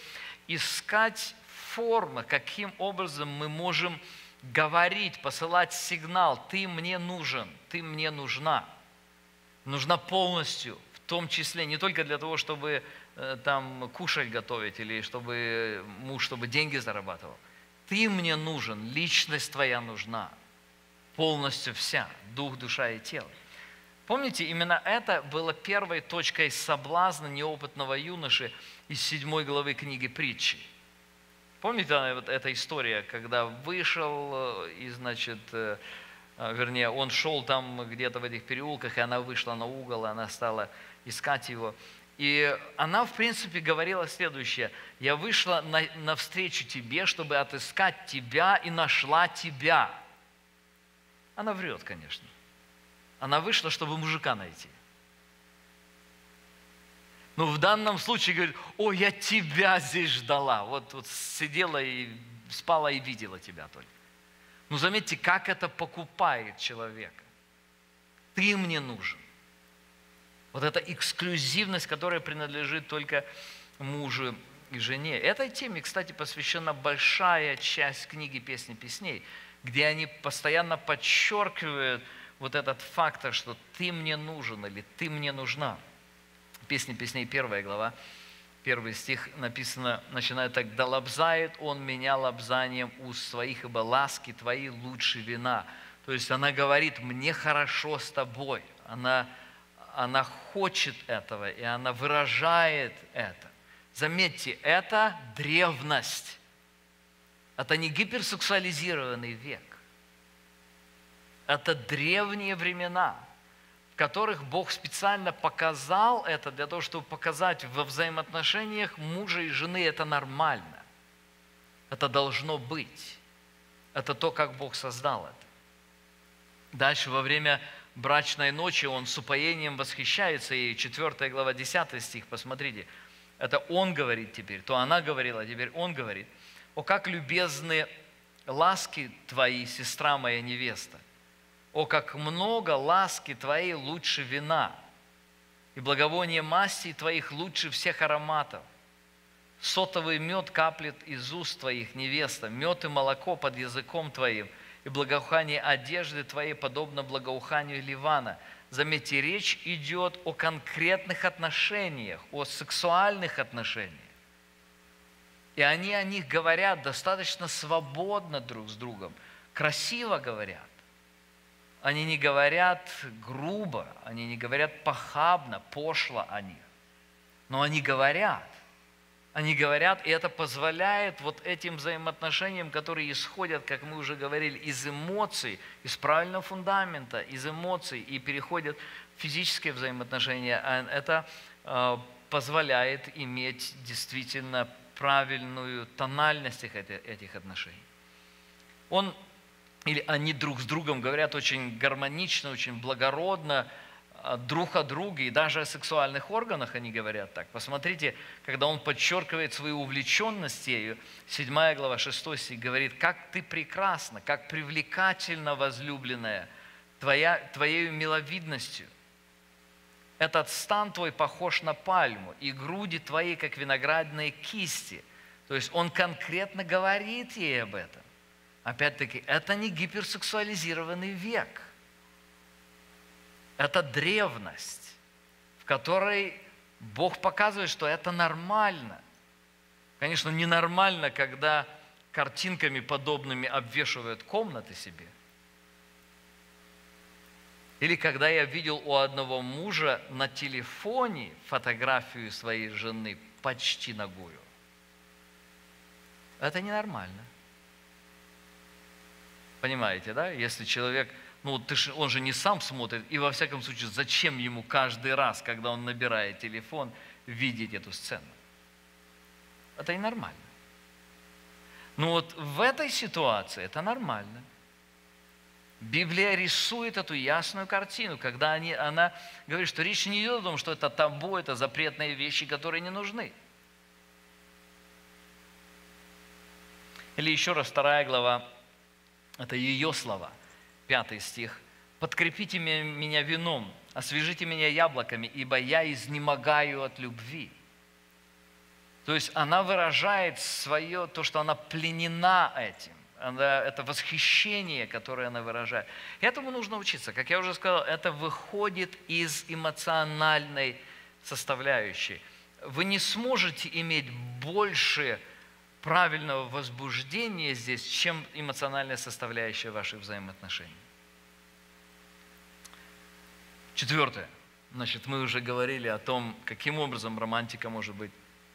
искать формы, каким образом мы можем говорить, посылать сигнал, ты мне нужен, ты мне нужна. Нужна полностью, в том числе не только для того, чтобы э, там кушать готовить или чтобы муж, чтобы деньги зарабатывал. Ты мне нужен, личность твоя нужна, полностью вся, дух, душа и тело. Помните, именно это было первой точкой соблазна неопытного юноши из седьмой главы книги притчи. Помните вот эта история, когда вышел э, и, значит, э, э, вернее, он шел там где-то в этих переулках, и она вышла на угол, и она стала искать его. И она, в принципе, говорила следующее. «Я вышла на, навстречу тебе, чтобы отыскать тебя, и нашла тебя». Она врет, конечно. Она вышла, чтобы мужика найти. Но в данном случае говорит, о, я тебя здесь ждала. Вот, вот сидела и спала и видела тебя только. Но заметьте, как это покупает человека. Ты мне нужен. Вот эта эксклюзивность, которая принадлежит только мужу и жене. Этой теме, кстати, посвящена большая часть книги «Песни песней», где они постоянно подчеркивают – вот этот фактор, что ты мне нужен или ты мне нужна. Песни песней, первая глава, первый стих написано, начинает так, «Да лобзает он меня лобзанием уст своих, ибо ласки твои лучше вина». То есть она говорит, мне хорошо с тобой. Она, она хочет этого, и она выражает это. Заметьте, это древность. Это не гиперсексуализированный век. Это древние времена, в которых Бог специально показал это для того, чтобы показать во взаимоотношениях мужа и жены это нормально. Это должно быть. Это то, как Бог создал это. Дальше во время брачной ночи он с упоением восхищается, и 4 глава 10 стих, посмотрите, это он говорит теперь, то она говорила, теперь он говорит. «О, как любезны ласки твои, сестра моя невеста! О, как много ласки Твоей лучше вина, и благовоние масти Твоих лучше всех ароматов. Сотовый мед каплет из уст Твоих, невеста, мед и молоко под языком Твоим, и благоухание одежды Твоей подобно благоуханию Ливана. Заметьте, речь идет о конкретных отношениях, о сексуальных отношениях. И они о них говорят достаточно свободно друг с другом, красиво говорят. Они не говорят грубо, они не говорят похабно, пошло о них. Но они говорят. Они говорят, и это позволяет вот этим взаимоотношениям, которые исходят, как мы уже говорили, из эмоций, из правильного фундамента, из эмоций, и переходят в физические взаимоотношения, а это э, позволяет иметь действительно правильную тональность этих отношений. Он или они друг с другом говорят очень гармонично, очень благородно, а, друг о друге, и даже о сексуальных органах они говорят так. Посмотрите, когда он подчеркивает свою увлеченность ею, 7 глава 6 стих говорит, как ты прекрасна, как привлекательна возлюбленная, твоя, твоей миловидностью. Этот стан твой похож на пальму, и груди твои, как виноградные кисти. То есть он конкретно говорит ей об этом. Опять-таки, это не гиперсексуализированный век. Это древность, в которой Бог показывает, что это нормально. Конечно, ненормально, когда картинками подобными обвешивают комнаты себе. Или когда я видел у одного мужа на телефоне фотографию своей жены почти ногую. Это ненормально. Понимаете, да? Если человек, ну ты ж, он же не сам смотрит, и во всяком случае, зачем ему каждый раз, когда он набирает телефон, видеть эту сцену? Это и нормально. Но вот в этой ситуации это нормально. Библия рисует эту ясную картину, когда они, она говорит, что речь не идет о том, что это табу, это запретные вещи, которые не нужны. Или еще раз, вторая глава это ее слова. Пятый стих. «Подкрепите меня вином, освежите меня яблоками, ибо я изнемогаю от любви». То есть она выражает свое, то, что она пленена этим. она, это восхищение, которое она выражает. Этому нужно учиться. Как я уже сказал, это выходит из эмоциональной составляющей. Вы не сможете иметь больше правильного возбуждения здесь, чем эмоциональная составляющая ваших взаимоотношений. Четвертое. Значит, мы уже говорили о том, каким образом романтика может быть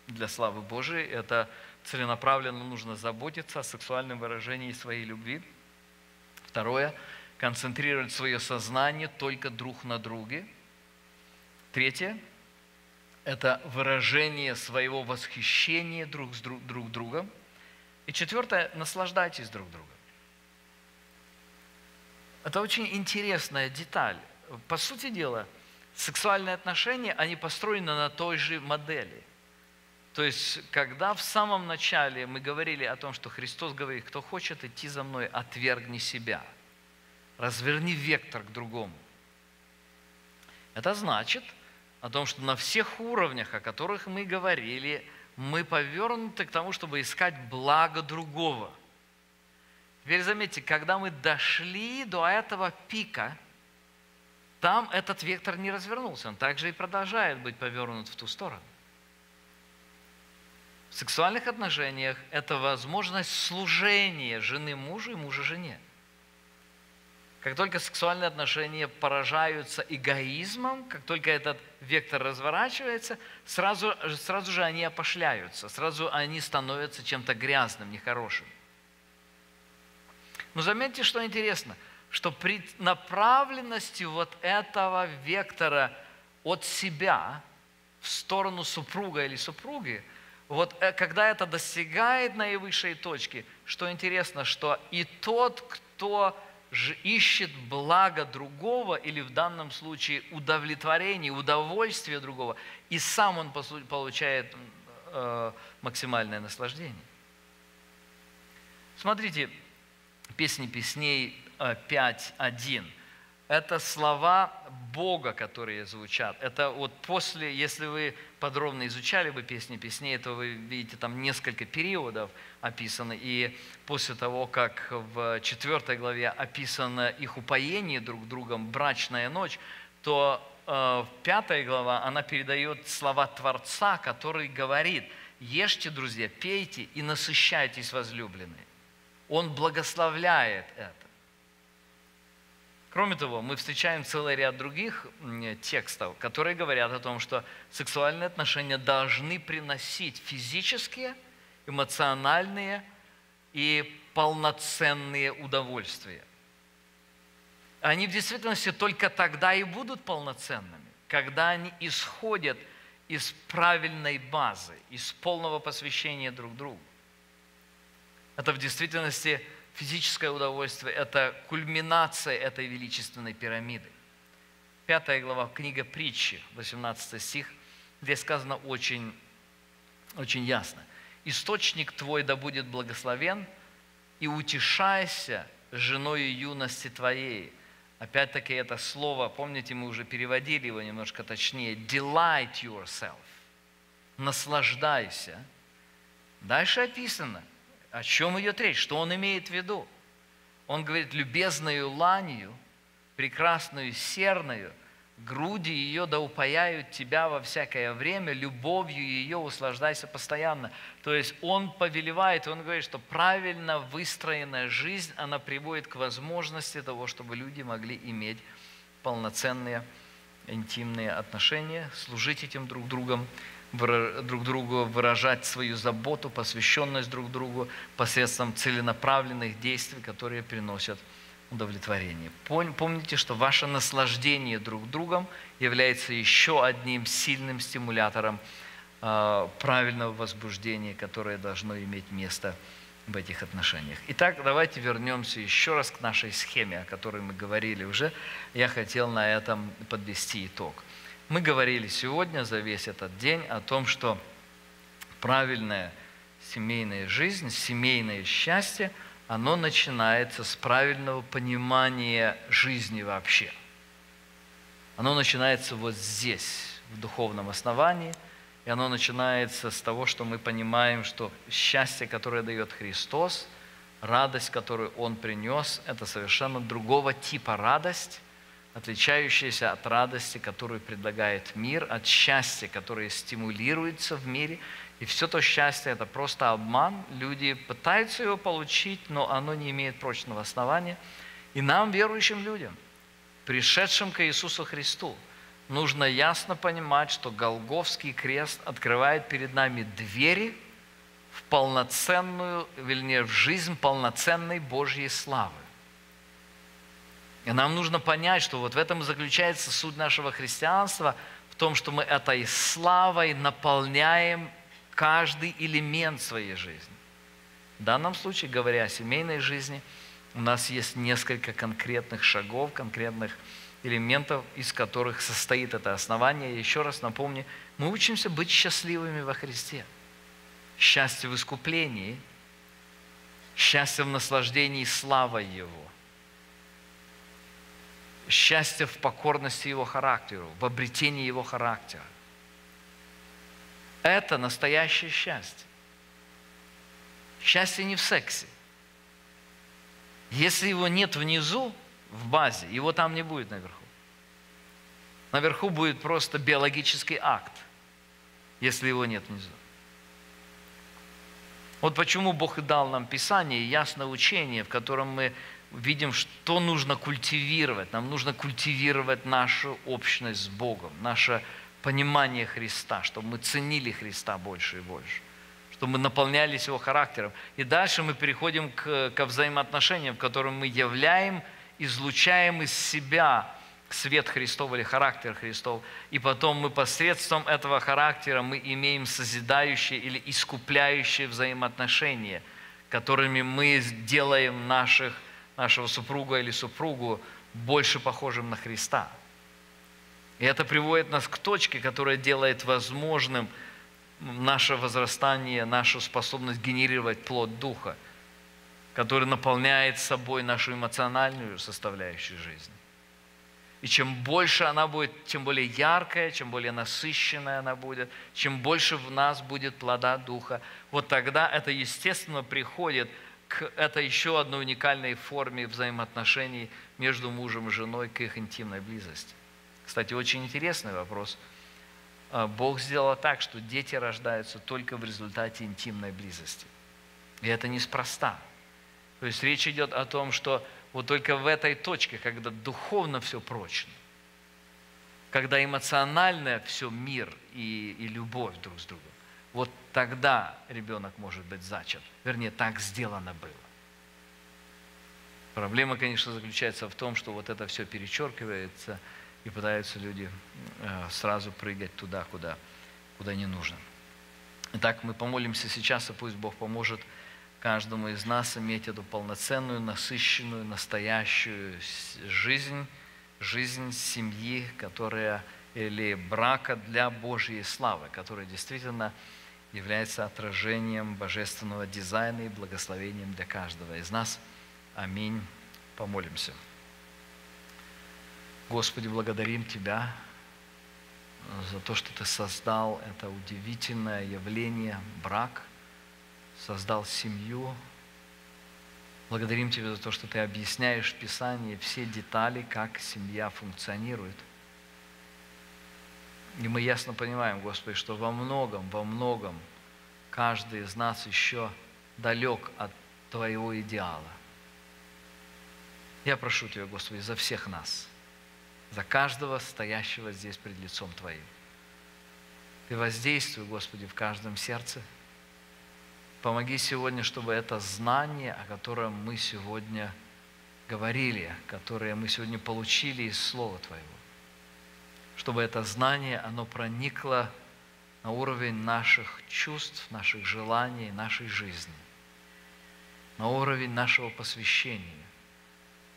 для славы Божией. Это целенаправленно нужно заботиться о сексуальном выражении своей любви. Второе – концентрировать свое сознание только друг на друге. Третье – это выражение своего восхищения друг с друг, друг другом. И четвертое – наслаждайтесь друг другом. Это очень интересная деталь. По сути дела, сексуальные отношения, они построены на той же модели – то есть, когда в самом начале мы говорили о том, что Христос говорит, кто хочет идти за мной, отвергни себя, разверни вектор к другому. Это значит о том, что на всех уровнях, о которых мы говорили, мы повернуты к тому, чтобы искать благо другого. Теперь заметьте, когда мы дошли до этого пика, там этот вектор не развернулся, он также и продолжает быть повернут в ту сторону. В сексуальных отношениях это возможность служения жены мужу и мужа жене. Как только сексуальные отношения поражаются эгоизмом, как только этот вектор разворачивается, сразу, сразу же они опошляются, сразу они становятся чем-то грязным, нехорошим. Но заметьте, что интересно, что при направленности вот этого вектора от себя в сторону супруга или супруги – вот э, когда это достигает наивысшей точки, что интересно, что и тот, кто ищет благо другого, или в данном случае удовлетворение, удовольствие другого, и сам он получает э, максимальное наслаждение. Смотрите, песни песней 5.1. Это слова Бога, которые звучат. Это вот после, если вы подробно изучали бы песни песней, то вы видите там несколько периодов описаны. И после того, как в четвертой главе описано их упоение друг другом, брачная ночь, то э, пятая глава, она передает слова Творца, который говорит, ешьте, друзья, пейте и насыщайтесь, возлюбленные. Он благословляет это. Кроме того, мы встречаем целый ряд других текстов, которые говорят о том, что сексуальные отношения должны приносить физические, эмоциональные и полноценные удовольствия. Они в действительности только тогда и будут полноценными, когда они исходят из правильной базы, из полного посвящения друг другу. Это в действительности физическое удовольствие – это кульминация этой величественной пирамиды. Пятая глава, книга притчи, 18 стих, где сказано очень, очень ясно. «Источник твой да будет благословен, и утешайся женой юности твоей». Опять-таки это слово, помните, мы уже переводили его немножко точнее, «delight yourself», «наслаждайся». Дальше описано – о чем идет речь? Что он имеет в виду? Он говорит, любезную ланью, прекрасную серную, груди ее да упаяют тебя во всякое время, любовью ее услаждайся постоянно. То есть он повелевает, он говорит, что правильно выстроенная жизнь, она приводит к возможности того, чтобы люди могли иметь полноценные интимные отношения, служить этим друг другом, друг другу выражать свою заботу, посвященность друг другу посредством целенаправленных действий, которые приносят удовлетворение. Помните, что ваше наслаждение друг другом является еще одним сильным стимулятором а, правильного возбуждения, которое должно иметь место в этих отношениях. Итак, давайте вернемся еще раз к нашей схеме, о которой мы говорили уже. Я хотел на этом подвести итог. Мы говорили сегодня за весь этот день о том, что правильная семейная жизнь, семейное счастье, оно начинается с правильного понимания жизни вообще. Оно начинается вот здесь, в духовном основании, и оно начинается с того, что мы понимаем, что счастье, которое дает Христос, радость, которую Он принес, это совершенно другого типа радость, отличающаяся от радости, которую предлагает мир, от счастья, которое стимулируется в мире. И все то счастье – это просто обман. Люди пытаются его получить, но оно не имеет прочного основания. И нам, верующим людям, пришедшим к Иисусу Христу, нужно ясно понимать, что Голговский крест открывает перед нами двери в полноценную, вернее, в жизнь полноценной Божьей славы. И нам нужно понять, что вот в этом заключается суть нашего христианства, в том, что мы этой славой наполняем каждый элемент своей жизни. В данном случае, говоря о семейной жизни, у нас есть несколько конкретных шагов, конкретных элементов, из которых состоит это основание. еще раз напомню, мы учимся быть счастливыми во Христе. Счастье в искуплении, счастье в наслаждении славой Его, счастье в покорности Его характеру, в обретении Его характера. Это настоящее счастье. Счастье не в сексе. Если его нет внизу, в базе, его там не будет наверху. Наверху будет просто биологический акт, если его нет внизу. Вот почему Бог и дал нам Писание, ясное учение, в котором мы видим, что нужно культивировать. Нам нужно культивировать нашу общность с Богом, наше понимание Христа, чтобы мы ценили Христа больше и больше, чтобы мы наполнялись Его характером. И дальше мы переходим к, к взаимоотношениям, в котором мы являем, излучаем из себя свет Христов или характер Христов. И потом мы посредством этого характера мы имеем созидающие или искупляющие взаимоотношения, которыми мы делаем наших нашего супруга или супругу больше похожим на Христа. И это приводит нас к точке, которая делает возможным наше возрастание, нашу способность генерировать плод Духа, который наполняет собой нашу эмоциональную составляющую жизни. И чем больше она будет, чем более яркая, чем более насыщенная она будет, чем больше в нас будет плода Духа, вот тогда это, естественно, приходит к этой еще одной уникальной форме взаимоотношений между мужем и женой, к их интимной близости. Кстати, очень интересный вопрос. А, Бог сделал так, что дети рождаются только в результате интимной близости. И это неспроста. То есть речь идет о том, что вот только в этой точке, когда духовно все прочно, когда эмоционально все мир и, и любовь друг с другом, вот тогда ребенок может быть зачат. Вернее, так сделано было. Проблема, конечно, заключается в том, что вот это все перечеркивается, и пытаются люди э, сразу прыгать туда, куда, куда не нужно. Итак, мы помолимся сейчас, и пусть Бог поможет каждому из нас иметь эту полноценную, насыщенную, настоящую жизнь, жизнь семьи, которая или брака для Божьей славы, которая действительно является отражением божественного дизайна и благословением для каждого из нас. Аминь. Помолимся. Господи, благодарим Тебя за то, что Ты создал это удивительное явление, брак, создал семью. Благодарим Тебя за то, что Ты объясняешь в Писании все детали, как семья функционирует – и мы ясно понимаем, Господи, что во многом, во многом каждый из нас еще далек от Твоего идеала. Я прошу Тебя, Господи, за всех нас, за каждого стоящего здесь пред лицом Твоим. Ты воздействуй, Господи, в каждом сердце. Помоги сегодня, чтобы это знание, о котором мы сегодня говорили, которое мы сегодня получили из Слова Твоего, чтобы это знание, оно проникло на уровень наших чувств, наших желаний, нашей жизни, на уровень нашего посвящения,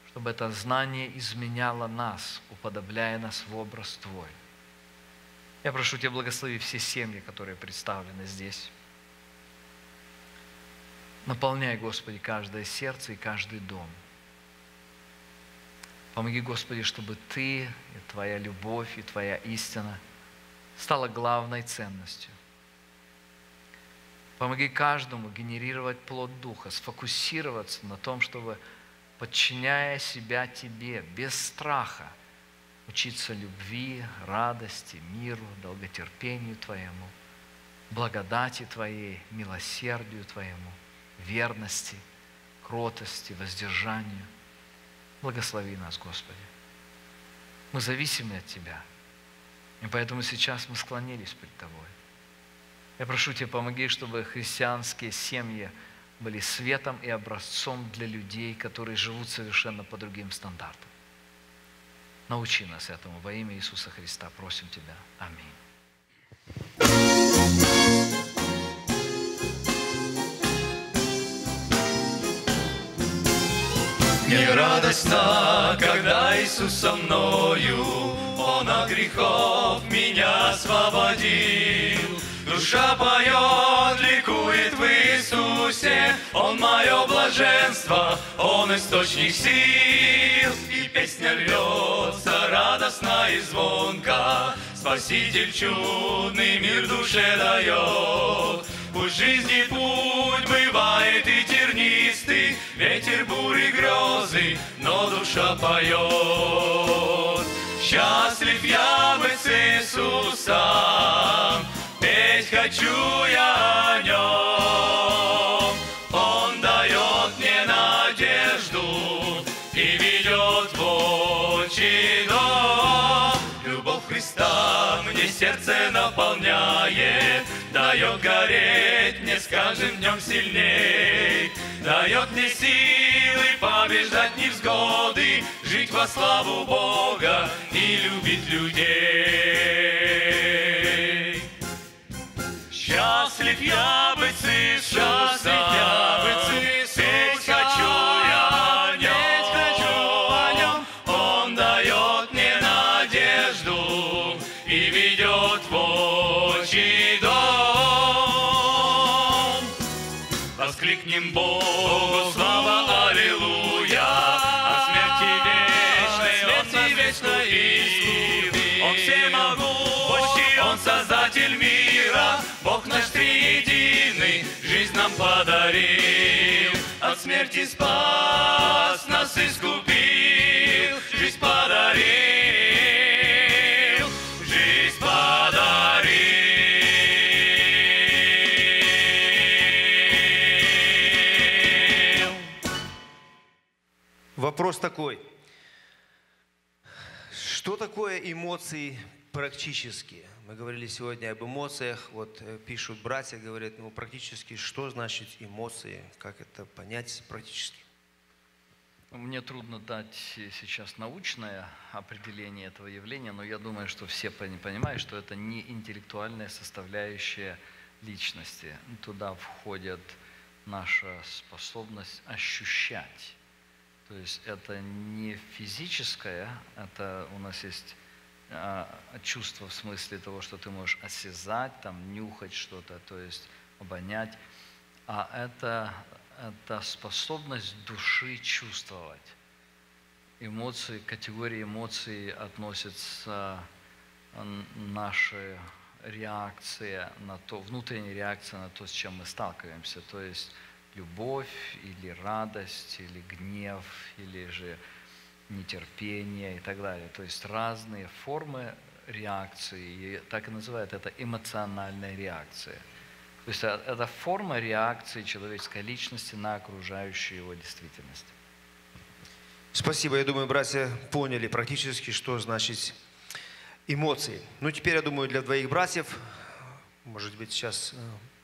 чтобы это знание изменяло нас, уподобляя нас в образ Твой. Я прошу Тебя, благослови все семьи, которые представлены здесь. Наполняй, Господи, каждое сердце и каждый дом – Помоги, Господи, чтобы Ты и Твоя любовь и Твоя истина стала главной ценностью. Помоги каждому генерировать плод Духа, сфокусироваться на том, чтобы, подчиняя себя Тебе, без страха, учиться любви, радости, миру, долготерпению Твоему, благодати Твоей, милосердию Твоему, верности, кротости, воздержанию. Благослови нас, Господи. Мы зависимы от Тебя. И поэтому сейчас мы склонились пред Тобой. Я прошу Тебя, помоги, чтобы христианские семьи были светом и образцом для людей, которые живут совершенно по другим стандартам. Научи нас этому во имя Иисуса Христа. Просим Тебя. Аминь. Мне радостно, когда Иисус со мною, Он от грехов меня освободил. Душа поет, ликует в Иисусе, Он мое блаженство, Он источник сил. И песня льется радостно и звонко, Спаситель чудный мир душе дает. Пусть жизни путь бывает и тернистый, Ветер бури грозы, но душа поет. Счастлив я быть с Иисусом, Петь хочу я о нем. Он дает мне надежду и ведет в отчий дом. Любовь Христа мне сердце наполняет, Дает гореть мне с каждым днем сильней, Дает мне силы побеждать невзгоды, Жить во славу Бога и любить людей. Счастлив я быть с Иисусом, Счастлив я быть с Иисусом. Петь хочу я Воскликнем Богу, слава, аллилуйя, о смерти вечной, о смерти вечной искупил. Он всемогущий, Он создатель мира, Бог наш триединый, жизнь нам подарил. От смерти спас, нас искупил, жизнь подарил, Вопрос такой. Что такое эмоции практически? Мы говорили сегодня об эмоциях. Вот э, пишут братья, говорят, ну практически что значит эмоции? Как это понять практически? Мне трудно дать сейчас научное определение этого явления, но я думаю, что все пони- понимают, что это не интеллектуальная составляющая личности. Туда входит наша способность ощущать. То есть это не физическое, это у нас есть а, чувство в смысле того, что ты можешь осязать, там, нюхать что-то, то есть обонять, а это, это способность души чувствовать. Эмоции, категории эмоций относятся н- наши реакция на то, внутренняя реакция на то, с чем мы сталкиваемся. То есть любовь или радость, или гнев, или же нетерпение и так далее. То есть разные формы реакции, и так и называют это эмоциональная реакция. То есть э- это форма реакции человеческой личности на окружающую его действительность. Спасибо. Я думаю, братья поняли практически, что значит эмоции. Ну, теперь, я думаю, для двоих братьев, может быть, сейчас э,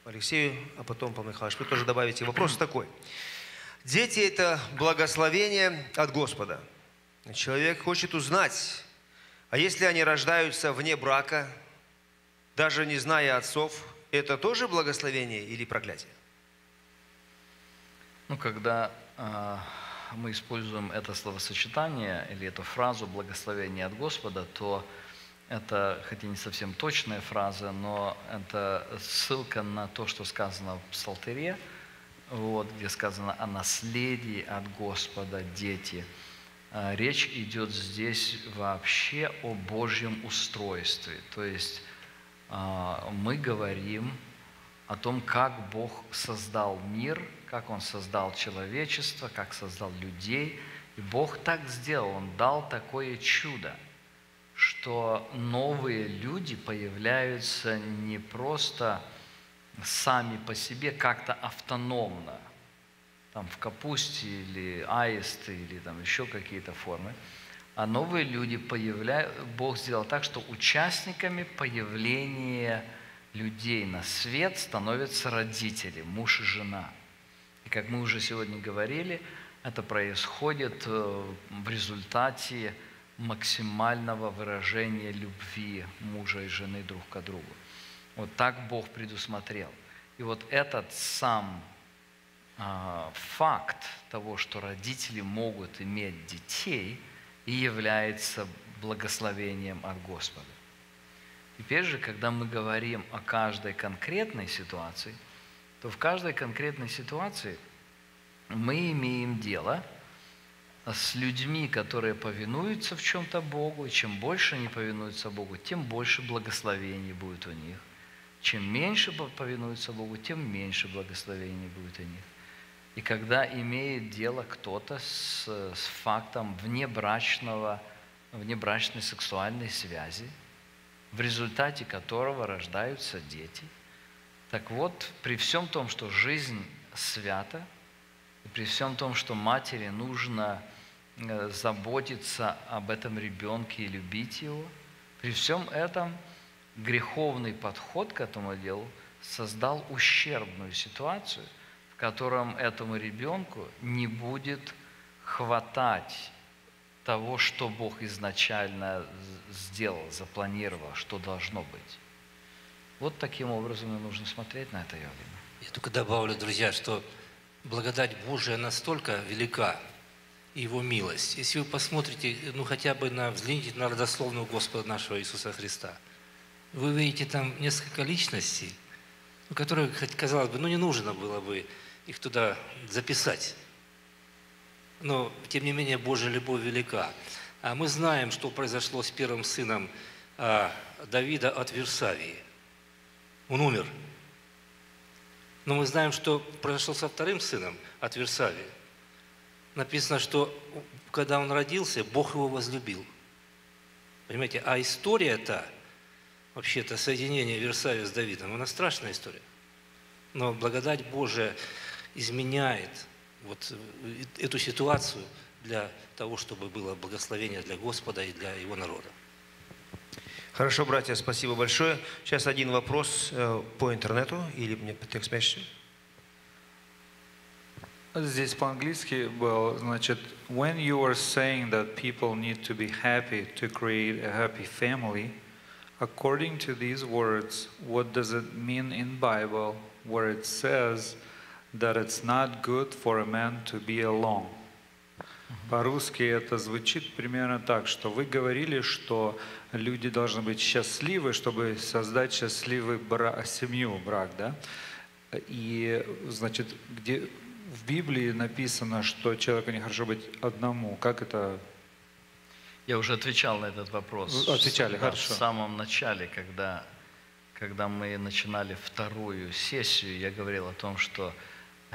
Алексею, а потом, Павел Михайлович, вы тоже добавите. Вопрос такой. Дети – это благословение от Господа. Человек хочет узнать, а если они рождаются вне брака, даже не зная отцов, это тоже благословение или проклятие? Ну, когда а, мы используем это словосочетание или эту фразу «благословение от Господа», то это, хотя не совсем точная фраза, но это ссылка на то, что сказано в Псалтыре, вот, где сказано о наследии от Господа дети. А, Речь идет здесь вообще о Божьем устройстве. То есть а, мы говорим о том, как Бог создал мир, как Он создал человечество, как создал людей. И Бог так сделал, Он дал такое чудо, что новые люди появляются не просто сами по себе, как-то автономно, там в капусте или аисты или там еще какие-то формы, а новые люди появляются, Бог сделал так, что участниками появления людей на свет становятся родители, муж и жена. И как мы уже сегодня говорили, это происходит э, в результате максимального выражения любви мужа и жены друг к другу. Вот так Бог предусмотрел. И вот этот сам а, факт того, что родители могут иметь детей, и является благословением от Господа. Теперь же, когда мы говорим о каждой конкретной ситуации, то в каждой конкретной ситуации мы имеем дело с людьми, которые повинуются в чем-то Богу, и чем больше они повинуются Богу, тем больше благословений будет у них. Чем меньше повинуются Богу, тем меньше благословений будет у них. И когда имеет дело кто-то с, с фактом внебрачного, внебрачной сексуальной связи, в результате которого рождаются дети, так вот, при всем том, что жизнь свята, и при всем том, что матери нужно заботиться об этом ребенке и любить его, при всем этом греховный подход к этому делу создал ущербную ситуацию – котором этому ребенку не будет хватать того, что Бог изначально сделал, запланировал, что должно быть. Вот таким образом и нужно смотреть на это явление. Я только добавлю, друзья, что благодать Божия настолько велика, Его милость. Если вы посмотрите, ну хотя бы на, взгляните на родословную Господа нашего Иисуса Христа, вы увидите там несколько личностей, ну, которые, казалось бы, ну не нужно было бы их туда записать. Но, тем не менее, Божья любовь велика. А мы знаем, что произошло с первым сыном а, Давида от Версавии. Он умер. Но мы знаем, что произошло со вторым сыном от Версавии. Написано, что когда он родился, Бог его возлюбил. Понимаете, а история-то, вообще-то соединение Версавии с Давидом, она страшная история. Но благодать Божия изменяет вот эту ситуацию для того, чтобы было благословение для Господа и для Его народа. Хорошо, братья, спасибо большое. Сейчас один вопрос э, по интернету или мне по текст-месседжу. Здесь по-английски был, значит, when you are saying that people need to be happy to create a happy family, according to these words, what does it mean in Bible where it says – that it's not good for a man to be alone. По-русски это звучит примерно так, что вы говорили, что люди должны быть счастливы, чтобы создать счастливый бра- семью, брак, да? И, значит, где в Библии написано, что человеку нехорошо быть одному. Как это? Я уже отвечал на этот вопрос. Отвечали, в, хорошо. В самом начале, когда, когда мы начинали вторую сессию, я говорил о том, что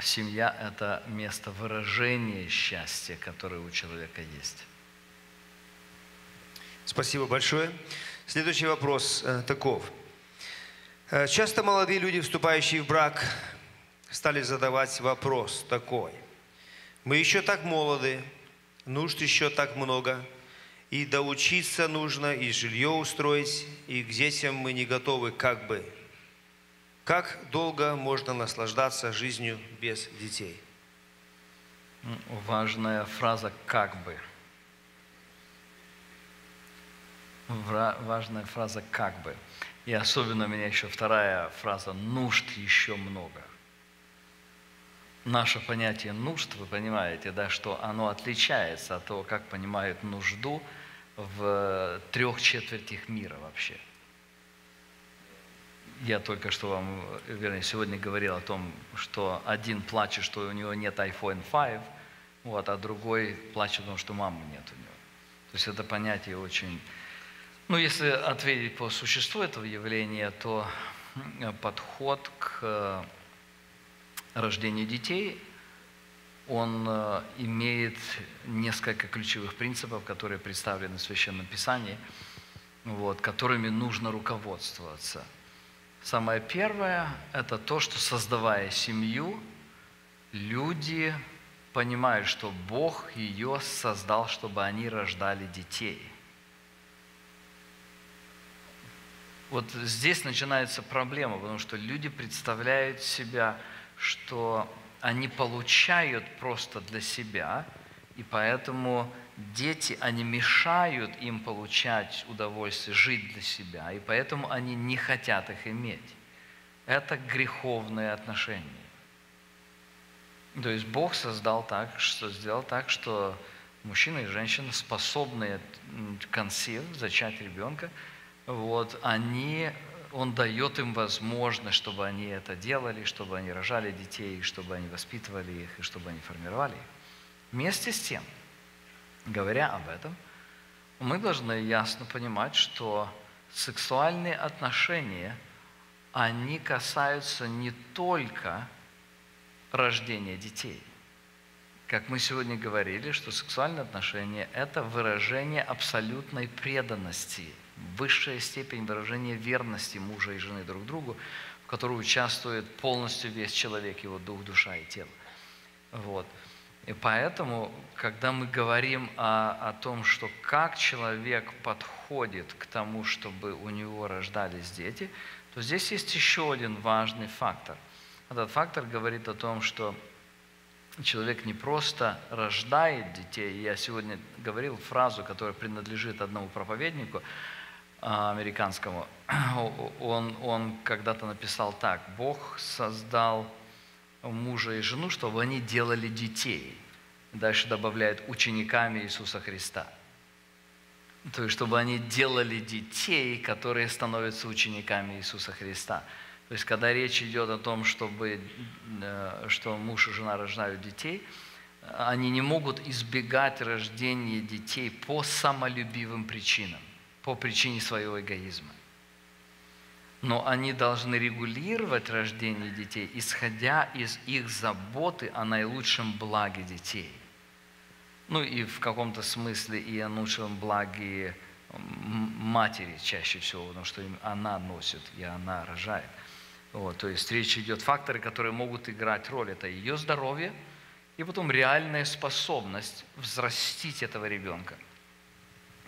Семья – это место выражения счастья, которое у человека есть. Спасибо большое. Следующий вопрос э, таков. Э, часто молодые люди, вступающие в брак, стали задавать вопрос такой. Мы еще так молоды, нужд еще так много, и доучиться нужно, и жилье устроить, и к детям мы не готовы как бы – как долго можно наслаждаться жизнью без детей? Важная фраза «как бы». Важная фраза «как бы». И особенно у меня еще вторая фраза «нужд еще много». Наше понятие нужд, вы понимаете, да, что оно отличается от того, как понимают нужду в трех четвертях мира вообще – я только что вам, вернее, сегодня говорил о том, что один плачет, что у него нет iPhone 5, вот, а другой плачет, потому что мамы нет у него. То есть это понятие очень... Ну, если ответить по существу этого явления, то подход к рождению детей, он э, имеет несколько ключевых принципов, которые представлены в Священном Писании, вот, которыми нужно руководствоваться. Самое первое – это то, что создавая семью, люди понимают, что Бог ее создал, чтобы они рождали детей. Вот здесь начинается проблема, потому что люди представляют себя, что они получают просто для себя, и поэтому дети, они мешают им получать удовольствие, жить для себя, и поэтому они не хотят их иметь. Это греховные отношения. То есть Бог создал так, что сделал так, что мужчина и женщина, способные консив, зачать ребенка, вот, они, он дает им возможность, чтобы они это делали, чтобы они рожали детей, чтобы они воспитывали их и чтобы они формировали их. Вместе с тем, говоря об этом, мы должны ясно понимать, что сексуальные отношения, они касаются не только рождения детей. Как мы сегодня говорили, что сексуальные отношения – это выражение абсолютной преданности, высшая степень выражения верности мужа и жены друг другу, в которой участвует полностью весь человек, его дух, душа и тело. Вот. И поэтому, когда мы говорим о, о том, что как человек подходит к тому, чтобы у него рождались дети, то здесь есть еще один важный фактор – этот фактор говорит о том, что человек не просто рождает детей. Я сегодня говорил фразу, которая принадлежит одному проповеднику американскому. Он, он когда-то написал так. Бог создал мужа и жену, чтобы они делали детей. Дальше добавляет учениками Иисуса Христа. То есть, чтобы они делали детей, которые становятся учениками Иисуса Христа. То есть, когда речь идет о том, чтобы, э, что муж и жена рождают детей, они не могут избегать рождения детей по самолюбивым причинам, по причине своего эгоизма. Но они должны регулировать рождение детей, исходя из их заботы о наилучшем благе детей. Ну и в каком-то смысле и о наилучшем благе матери чаще всего, потому что она носит и она рожает. Вот, то есть речь идет факторы, которые могут играть роль. Это ее здоровье и потом реальная способность взрастить этого ребенка.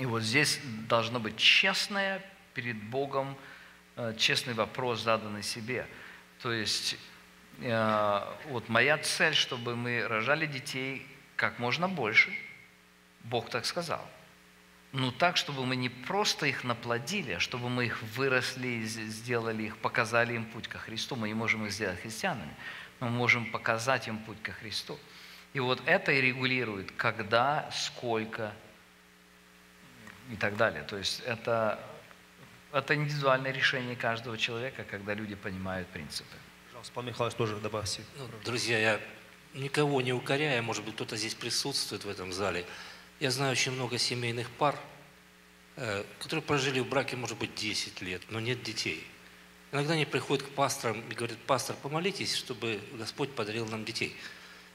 И вот здесь должно быть честное перед Богом, э, честный вопрос, заданный себе. То есть э, вот моя цель, чтобы мы рожали детей как можно больше. Бог так сказал – ну так, чтобы мы не просто их наплодили, а чтобы мы их выросли, сделали их, показали им путь ко Христу. Мы не можем их сделать христианами, но мы можем показать им путь ко Христу. И вот это и регулирует, когда, сколько и так далее. То есть это, это индивидуальное решение каждого человека, когда люди понимают принципы. Пожалуйста, Павел Михайлович тоже добавьте. Ну, друзья, я никого не укоряю, может быть, кто-то здесь присутствует в этом зале – я знаю очень много семейных пар, э, которые прожили в браке, может быть, 10 лет, но нет детей. Иногда они приходят к пасторам и говорят, пастор, помолитесь, чтобы Господь подарил нам детей.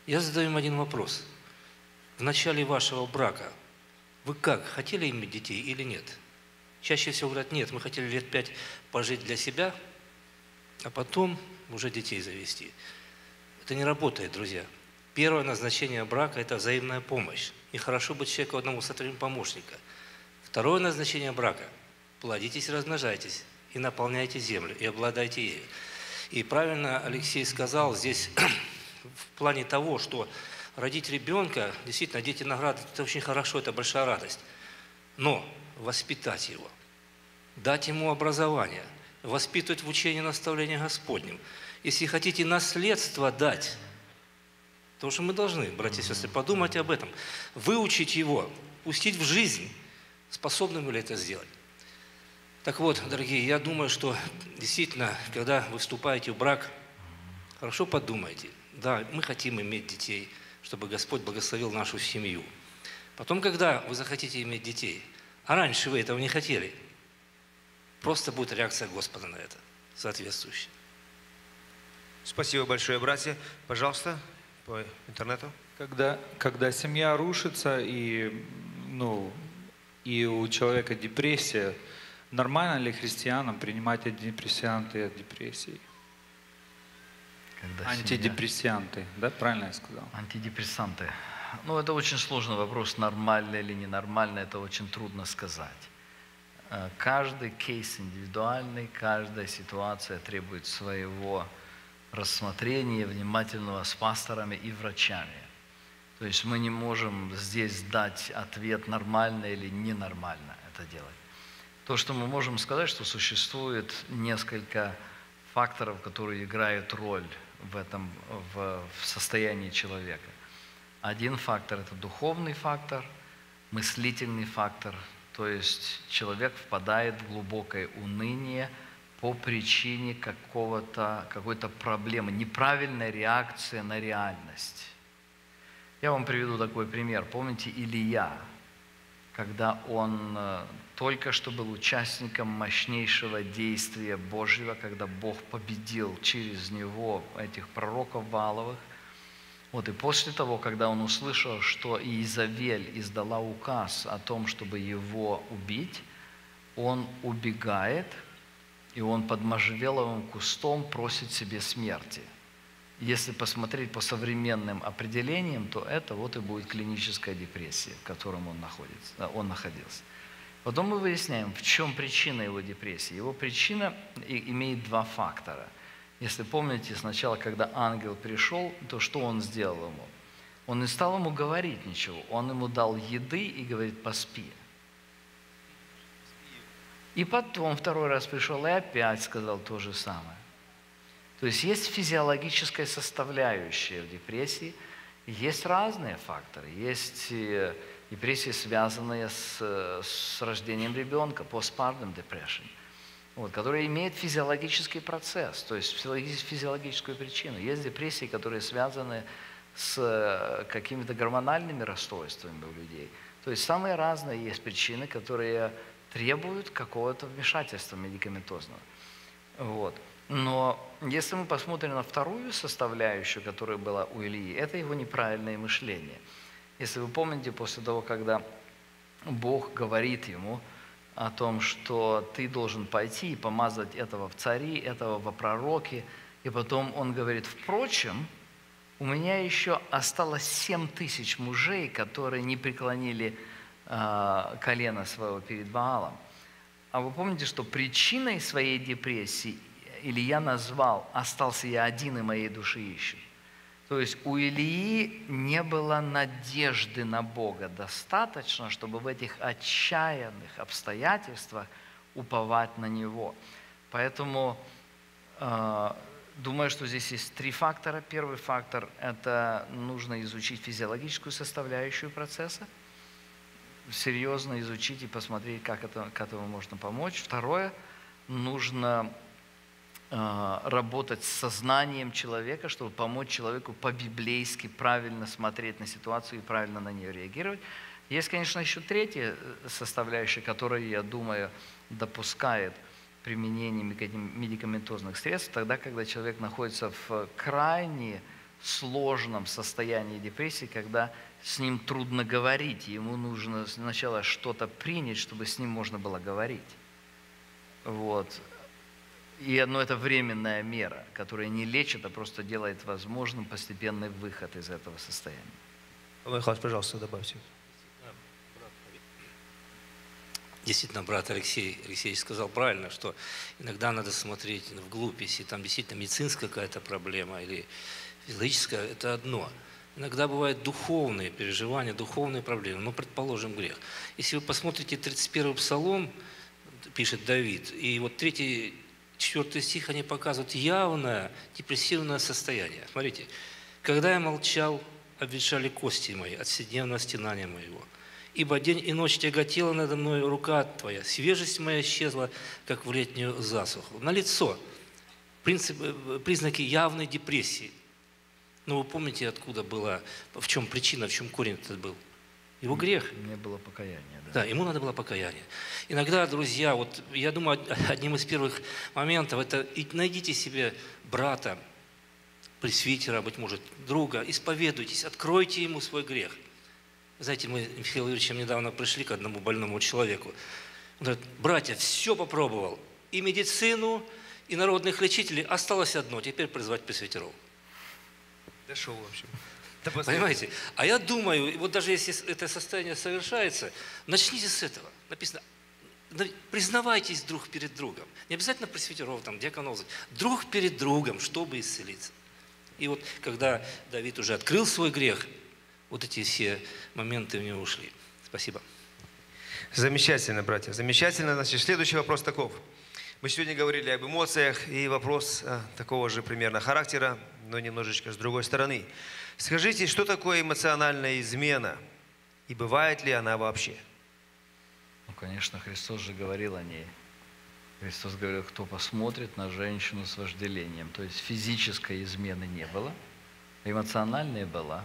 Я задаю им один вопрос. В начале вашего брака вы как, хотели иметь детей или нет? Чаще всего говорят, нет, мы хотели лет пять пожить для себя, а потом уже детей завести. Это не работает, друзья. Первое назначение брака – это взаимная помощь. И хорошо быть человеку одному сотворим помощника. Второе назначение брака – плодитесь, размножайтесь и наполняйте землю, и обладайте ею. И правильно Алексей сказал здесь в плане того, что родить ребенка, действительно, дети награды, это очень хорошо, это большая радость. Но воспитать его, дать ему образование, воспитывать в учении наставления Господним. Если хотите наследство дать, Потому что мы должны, братья и сестры, подумать об этом, выучить его, пустить в жизнь, способны ли это сделать. Так вот, дорогие, я думаю, что действительно, когда вы вступаете в брак, хорошо подумайте. Да, мы хотим иметь детей, чтобы Господь благословил нашу семью. Потом, когда вы захотите иметь детей, а раньше вы этого не хотели, просто будет реакция Господа на это. соответствующее. Спасибо большое, братья. Пожалуйста, по интернету. Когда, когда семья рушится и, ну, и у человека депрессия, нормально ли христианам принимать антидепрессанты от депрессии? Когда семья- Антидепрессанты, да, правильно я сказал? Антидепрессанты. Ну, это очень сложный вопрос, нормально или ненормально, это очень трудно сказать. Э, Каждый кейс индивидуальный, каждая ситуация требует своего рассмотрения, внимательного с пасторами и врачами. То есть мы не можем здесь дать ответ, нормально или ненормально это делать. То, что мы можем сказать, что существует несколько факторов, которые играют роль в этом, в, в состоянии человека. Один фактор – это духовный фактор, мыслительный фактор, то есть человек впадает в глубокое уныние по причине какого-то, какой-то проблемы, неправильной реакции на реальность. Я вам приведу такой пример. Помните Илья, когда он э, только что был участником мощнейшего действия Божьего, когда Бог победил через него этих пророков Валовых. Вот, и после того, когда он услышал, что Иезавель издала указ о том, чтобы его убить, он убегает, и он под можжевеловым кустом просит себе смерти. Если посмотреть по современным определениям, то это вот и будет клиническая депрессия, в котором он, находится, э, он находился. Потом мы выясняем, в чем причина его депрессии. Его причина имеет два фактора. Если помните, сначала, когда ангел пришел, то что он сделал ему? Он не стал ему говорить ничего, он ему дал еды и говорит, поспи. И потом второй раз пришел и опять сказал то же самое. То есть есть физиологическая составляющая в депрессии, есть разные факторы. Есть депрессии, связанные с, с рождением ребенка, postpartum depression, вот, которые имеют физиологический процесс, то есть физиологи- физиологическую причину. Есть депрессии, которые связаны с э, какими-то гормональными расстройствами у людей. То есть самые разные есть причины, которые требуют какого-то вмешательства медикаментозного. Вот. Но если мы посмотрим на вторую составляющую, которая была у Ильи, это его неправильное мышление. Если вы помните, после того, когда Бог говорит ему о том, что ты должен пойти и помазать этого в цари, этого во пророки, и потом он говорит, впрочем, у меня еще осталось семь тысяч мужей, которые не преклонили а, колено своего перед Баалом. А вы помните, что причиной своей депрессии Илья назвал «остался я один, и моей души ищут». То есть у Ильи не было надежды на Бога достаточно, чтобы в этих отчаянных обстоятельствах уповать на Него. Поэтому э, думаю, что здесь есть три фактора. Первый фактор – это нужно изучить физиологическую составляющую процесса, серьезно изучить и посмотреть, как это, к этому можно помочь. Второе – нужно работать с сознанием человека, чтобы помочь человеку по-библейски правильно смотреть на ситуацию и правильно на нее реагировать. Есть, конечно, еще третья э, составляющая, которая, я думаю, допускает применение медикам- медикаментозных средств, тогда, когда человек находится в крайне сложном состоянии депрессии, когда с ним трудно говорить, ему нужно сначала что-то принять, чтобы с ним можно было говорить. Вот. И одно это временная мера, которая не лечит, а просто делает возможным постепенный выход из этого состояния. Михаил, пожалуйста, добавьте. Действительно, брат Алексей Алексеевич сказал правильно, что иногда надо смотреть вглубь, если там действительно медицинская какая-то проблема или физическая, это одно. Иногда бывают духовные переживания, духовные проблемы, ну, предположим, грех. Если вы посмотрите 31 псалом, пишет Давид, и вот 3 4 стих, они показывают явное депрессивное состояние. Смотрите, «Когда я молчал, обветшали кости мои от вседневного стенания моего. Ибо день и ночь тяготела надо мной рука Твоя, свежесть моя исчезла, как в летнюю засуху». На лицо принцип, э, признаки явной депрессии. Но вы помните, откуда была, в чем причина, в чем корень этот был? Его грех. Не было покаяния, да. Ему надо было покаяние. Иногда, друзья, вот я думаю, од- одним из первых моментов это найдите себе брата, пресвитера, быть может, друга, исповедуйтесь, откройте ему свой грех. Знаете, мы Михаилом Юрьевичем недавно пришли к одному больному человеку. Он говорит, братья, все попробовал. И медицину, и народных лечителей. Осталось одно, теперь призвать пресвитеров. Дошел, в общем. Понимаете? А я думаю, вот даже если это состояние совершается, начните с этого. Написано, на- признавайтесь друг перед другом. Не обязательно пресвитеров, там, диаконов, друг перед другом, чтобы исцелиться. И вот когда Давид уже открыл свой грех, вот эти все моменты у него ушли. Спасибо. Замечательно, братья, замечательно. Значит, следующий вопрос таков. Мы сегодня говорили об эмоциях, и вопрос а, такого же примерно характера, но немножечко с другой стороны. Скажите, что такое эмоциональная измена, и бывает ли она вообще? Ну, конечно, Христос же говорил о ней. Христос говорил, кто посмотрит на женщину с вожделением. То есть физической измены не было, эмоциональная была.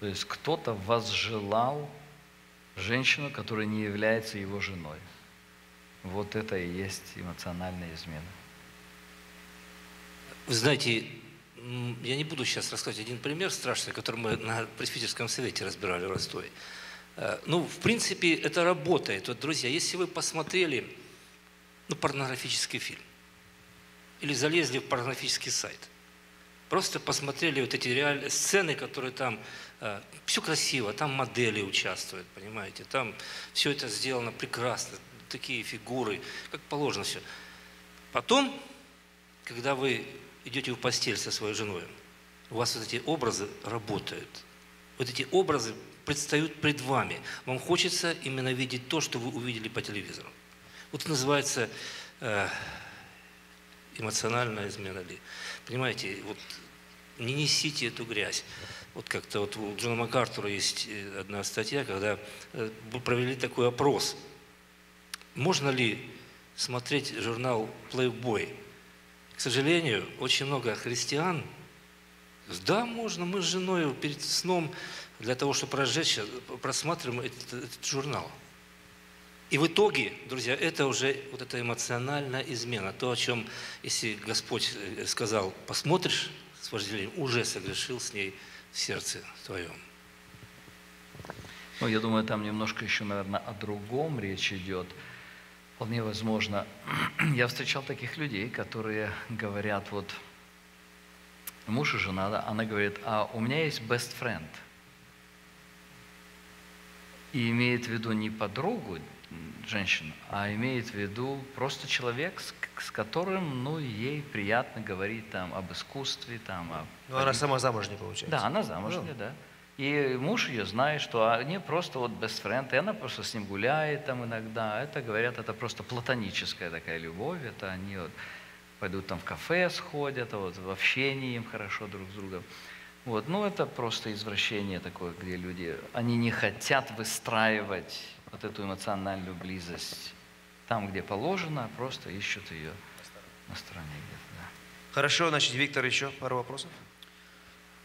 То есть кто-то возжелал женщину, которая не является его женой. Вот это и есть эмоциональная измена. Вы знаете, я не буду сейчас рассказывать один пример страшный, который мы на пресвитерском совете разбирали в Ростове. Э, Ну, в принципе, это работает. Вот, друзья, если вы посмотрели ну, порнографический фильм или залезли в порнографический сайт, просто посмотрели вот эти реальные сцены, которые там, все красиво, там модели участвуют, понимаете, там все это сделано прекрасно, такие фигуры, как положено все. Потом, когда вы идете в постель со своей женой, у вас вот эти образы работают. Вот эти образы предстают пред вами. Вам хочется именно видеть то, что вы увидели по телевизору. Вот это называется э, эмоциональная измена ли. Понимаете, вот не несите эту грязь. Вот как-то вот у Джона МакАртура есть э, одна статья, когда э, провели такой опрос. Можно ли смотреть журнал Playboy? К сожалению, очень много христиан, да, можно, мы с женой перед сном для того, чтобы разжечься, просматриваем этот, этот журнал. И в итоге, друзья, это уже вот эта эмоциональная измена. То, о чем, если Господь э, сказал, посмотришь с вожделением, уже согрешил с ней в сердце твоем. Ну, я думаю, там немножко еще, наверное, о другом речь идет. Вполне возможно. Я встречал таких людей, которые говорят, вот, муж и жена, да, она говорит, а у меня есть best friend. И имеет в виду не подругу, женщину, а имеет в виду просто человек, с, с которым, ну, ей приятно говорить там об искусстве, там, о Ну, она сама замуж не получается. да, она замужняя, да. И муж ее знает, что они просто вот best friend, и она просто с ним гуляет там иногда. Это, говорят, это просто платоническая такая любовь, это они вот пойдут там в кафе сходят, а вот в общении им хорошо друг с другом. Вот, ну это просто извращение такое, где люди, они не хотят выстраивать вот эту эмоциональную близость там, где положено, а просто ищут ее на стороне где-то, да. Хорошо, значит, Виктор, еще пару вопросов.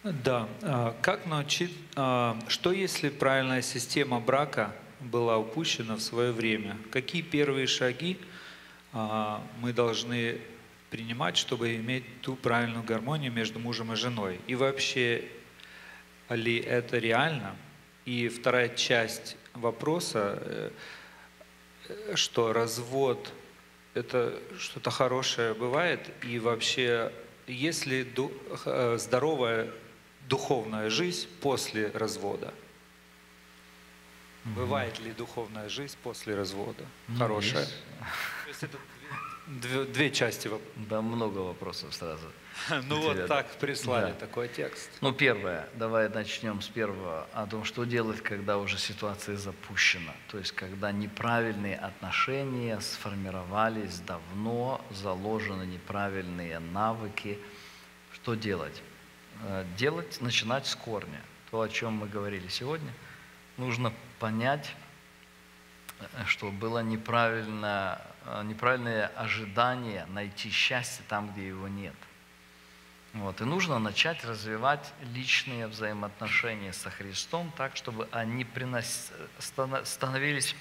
Да. а, Как научить, а, что если правильная система брака была упущена в свое время? Какие первые шаги а, мы должны принимать, чтобы иметь ту правильную гармонию между мужем и женой? И вообще, ли это реально? И вторая часть вопроса, э, что развод это что-то хорошее бывает, и вообще, есть ли ду- э, здоровая духовная жизнь после развода? Бывает ли духовная жизнь после развода? Ну, Хорошая. есть. То есть это две, две части. воп- Да, много вопросов сразу. Ну вот так прислали Да. такой текст. Ну, первое, давай начнем с первого, о том, что делать, когда уже ситуация запущена. То есть, когда неправильные отношения сформировались давно, заложены неправильные навыки. Что делать? Э, Делать, начинать с корня. То, о чем мы говорили сегодня. Нужно понять, э, что было неправильно, э, неправильное ожидание найти счастье там, где его нет. Вот. И нужно начать развивать личные взаимоотношения со Христом так, чтобы они принос... становились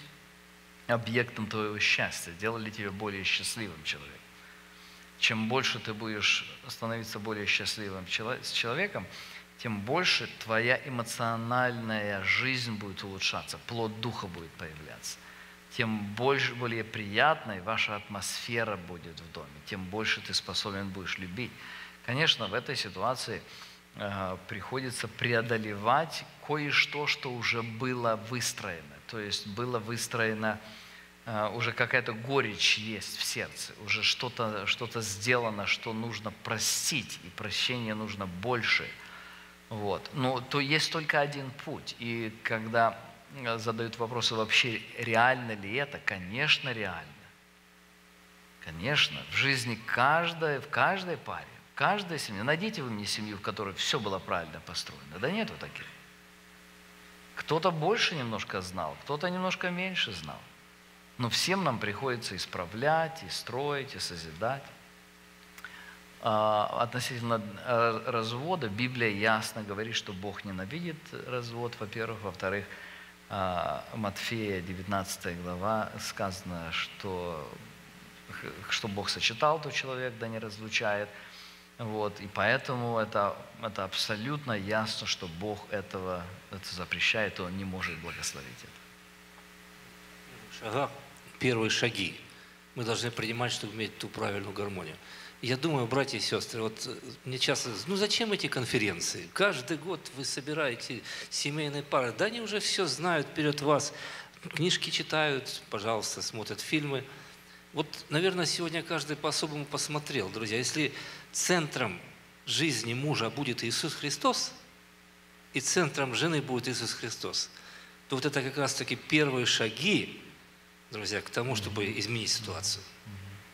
объектом твоего счастья, делали тебя более счастливым человеком. Чем больше ты будешь становиться более счастливым с человеком, тем больше твоя эмоциональная жизнь будет улучшаться, плод духа будет появляться. Тем больше, более приятной ваша атмосфера будет в доме, тем больше ты способен будешь любить. Конечно, в этой ситуации э, приходится преодолевать кое-что, что уже было выстроено. То есть было выстроено, э, уже какая-то горечь есть в сердце, уже что-то что сделано, что нужно простить, и прощения нужно больше. Вот. Но то есть только один путь. И когда э, задают вопросы вообще, реально ли это, конечно, реально. Конечно, в жизни каждой, в каждой паре, в каждой семье. Найдите вы мне семью, в которой все было правильно построено. Да нету таких. Кто-то больше немножко знал, кто-то немножко меньше знал. Но всем нам приходится исправлять, и строить, и созидать. А, Относительно э, развода, Библия ясно говорит, что Бог ненавидит развод, во-первых. Во-вторых, а, Матфея, 19 глава, сказано, что, что Бог сочетал, то человек да не разлучает. Вот, и поэтому это, это абсолютно ясно, что Бог этого это запрещает, и Он не может благословить это. шагах, первые шаги мы должны принимать, чтобы иметь ту правильную гармонию. Я думаю, братья и сестры, вот э, мне часто, ну зачем эти конференции? Каждый год вы собираете семейные пары, да они уже все знают вперед вас, книжки читают, пожалуйста, смотрят фильмы. Вот, наверное, сегодня каждый по-особому посмотрел, друзья. Если центром жизни мужа будет Иисус Христос, и центром жены будет Иисус Христос, то вот это как раз-таки первые шаги, друзья, к тому, чтобы изменить ситуацию.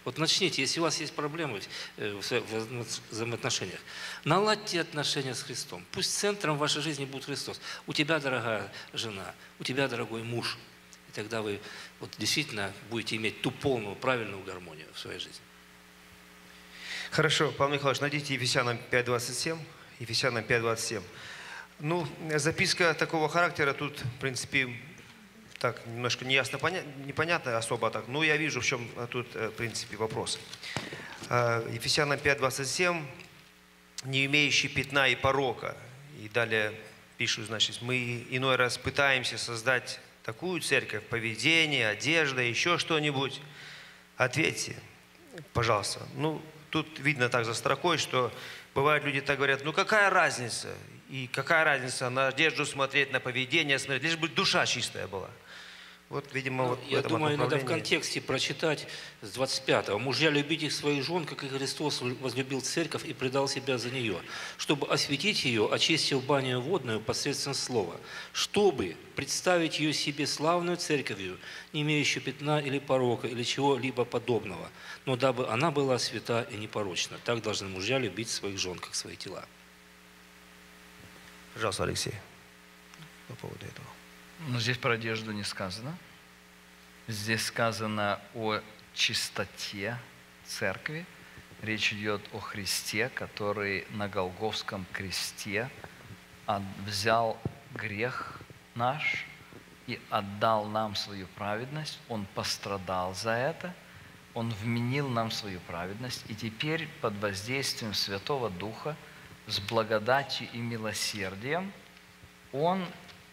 Вот начните, если у вас есть проблемы э, в взаимоотношениях, наладьте отношения с Христом. Пусть центром вашей жизни будет Христос. У тебя, дорогая жена, у тебя, дорогой муж. И тогда вы вот действительно будете иметь ту полную, правильную гармонию в своей жизни. Хорошо, Павел Михайлович, найдите Ефесянам 5.27. Ефесянам 5.27. Ну, записка такого характера тут, в принципе, так немножко неясно, поня- непонятно особо так. Но я вижу, в чем э, тут, э, в принципе, вопрос. Э, Ефесянам 5.27. Не имеющий пятна и порока. И далее пишут, значит, мы иной раз пытаемся создать такую церковь, поведение, одежда, еще что-нибудь. Ответьте, пожалуйста. Ну, тут видно так за строкой, что бывают люди так говорят, ну какая разница? И какая разница на одежду смотреть, на поведение смотреть, лишь бы душа чистая была. Вот, видимо, Ну, вот в Я этом думаю, надо в контексте прочитать с 25-го. «Мужья, любите своих жен, как и Христос возлюбил церковь и предал себя за нее, чтобы осветить ее, очистив баню водную посредством слова, чтобы представить ее себе славную церковью, не имеющую пятна или порока, или чего-либо подобного, но дабы она была свята и непорочна. Так должны мужья любить своих жен, как свои тела». Пожалуйста, Алексей, по поводу этого. Но здесь про одежду не сказано. Здесь сказано о чистоте церкви. Речь идет о Христе, который на Голговском кресте взял грех наш и отдал нам свою праведность. Он пострадал за это. Он вменил нам свою праведность. И теперь под воздействием Святого Духа, с благодатью и милосердием, Он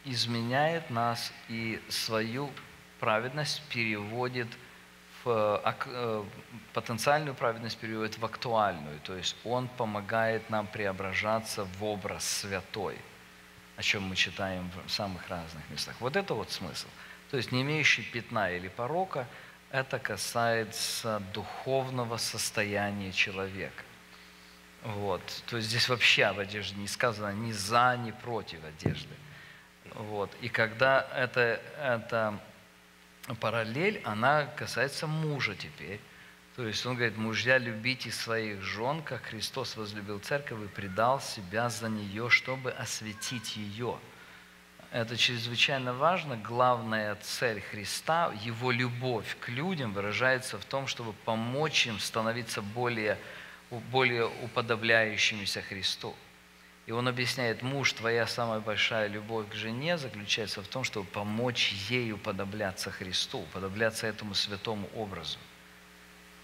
изменяет нас и свою праведность переводит в э, э, потенциальную праведность переводит в актуальную. То есть Он помогает нам преображаться в образ святой, о чем мы читаем в самых разных местах. Вот это вот смысл. То есть не имеющий пятна или порока, это касается духовного состояния человека. Вот. То есть здесь вообще об одежде не сказано ни за, ни против одежды. Вот. И когда это, эта параллель, она касается мужа теперь. То есть он говорит, мужья, любите своих жен, как Христос возлюбил церковь и предал себя за нее, чтобы осветить ее. Это чрезвычайно важно. Главная цель Христа, Его любовь к людям выражается в том, чтобы помочь им становиться более более уподобляющимися Христу. И он объясняет, муж, твоя самая большая любовь к жене заключается в том, чтобы помочь ей уподобляться Христу, уподобляться этому святому образу.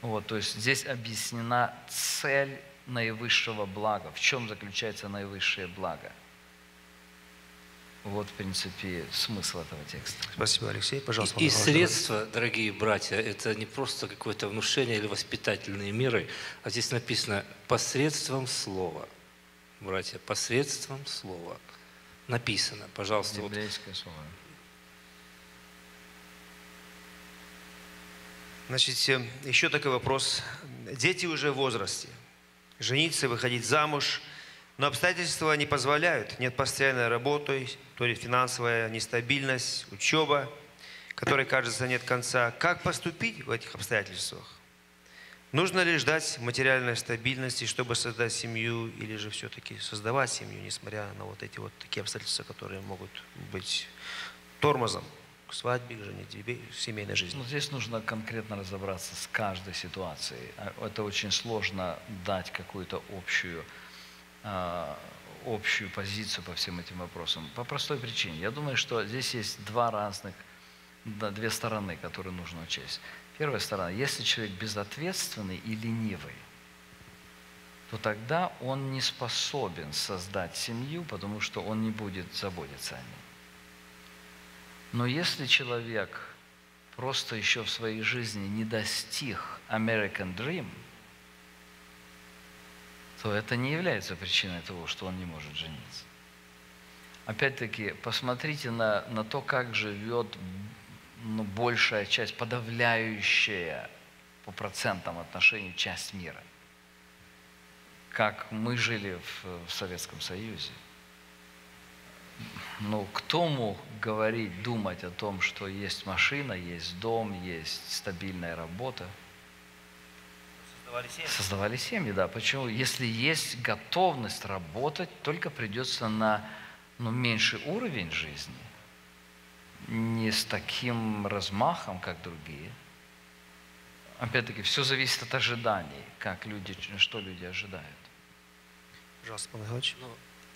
Вот, то есть здесь объяснена цель наивысшего блага. В чем заключается наивысшее благо? Вот, в принципе, смысл этого текста. Спасибо, Алексей. Пожалуйста. И, и средства, дорогие братья, это не просто какое-то внушение или воспитательные меры, а здесь написано посредством слова. Братья, посредством слова. Написано, пожалуйста, вот Библейское слово. Значит, э, еще такой вопрос. Дети уже в возрасте. Жениться, выходить замуж. Но обстоятельства не позволяют. Нет постоянной работы, то ли финансовая нестабильность, учеба, которой, кажется, нет конца. Как поступить в этих обстоятельствах? Нужно ли ждать материальной стабильности, чтобы создать семью, или же все-таки создавать семью, несмотря на вот эти вот такие обстоятельства, которые могут быть тормозом к свадьбе, к женитьбе, к семейной жизни? Ну, здесь нужно конкретно разобраться с каждой ситуацией. А Это очень сложно дать какую-то общую, а, общую позицию по всем этим вопросам. По простой причине. Я думаю, что здесь есть два разных, да, две стороны, которые нужно учесть. Первая сторона. Если человек безответственный и ленивый, то тогда он не способен создать семью, потому что он не будет заботиться о ней. Но если человек просто еще в своей жизни не достиг American Dream, то это не является причиной того, что он не может жениться. Опять-таки, посмотрите на, на то, как живет ну, большая часть, подавляющая по процентам отношений часть мира. Как мы жили в, в Советском Союзе. Ну, кто мог говорить, думать о том, что есть машина, есть дом, есть стабильная работа? Создавали семьи, да. Почему? Если есть готовность работать, только придется на ну, меньший уровень жизни, не с таким размахом, как другие. Опять-таки, все зависит от ожиданий, как люди, что люди ожидают. Пожалуйста, Павел Михайлович.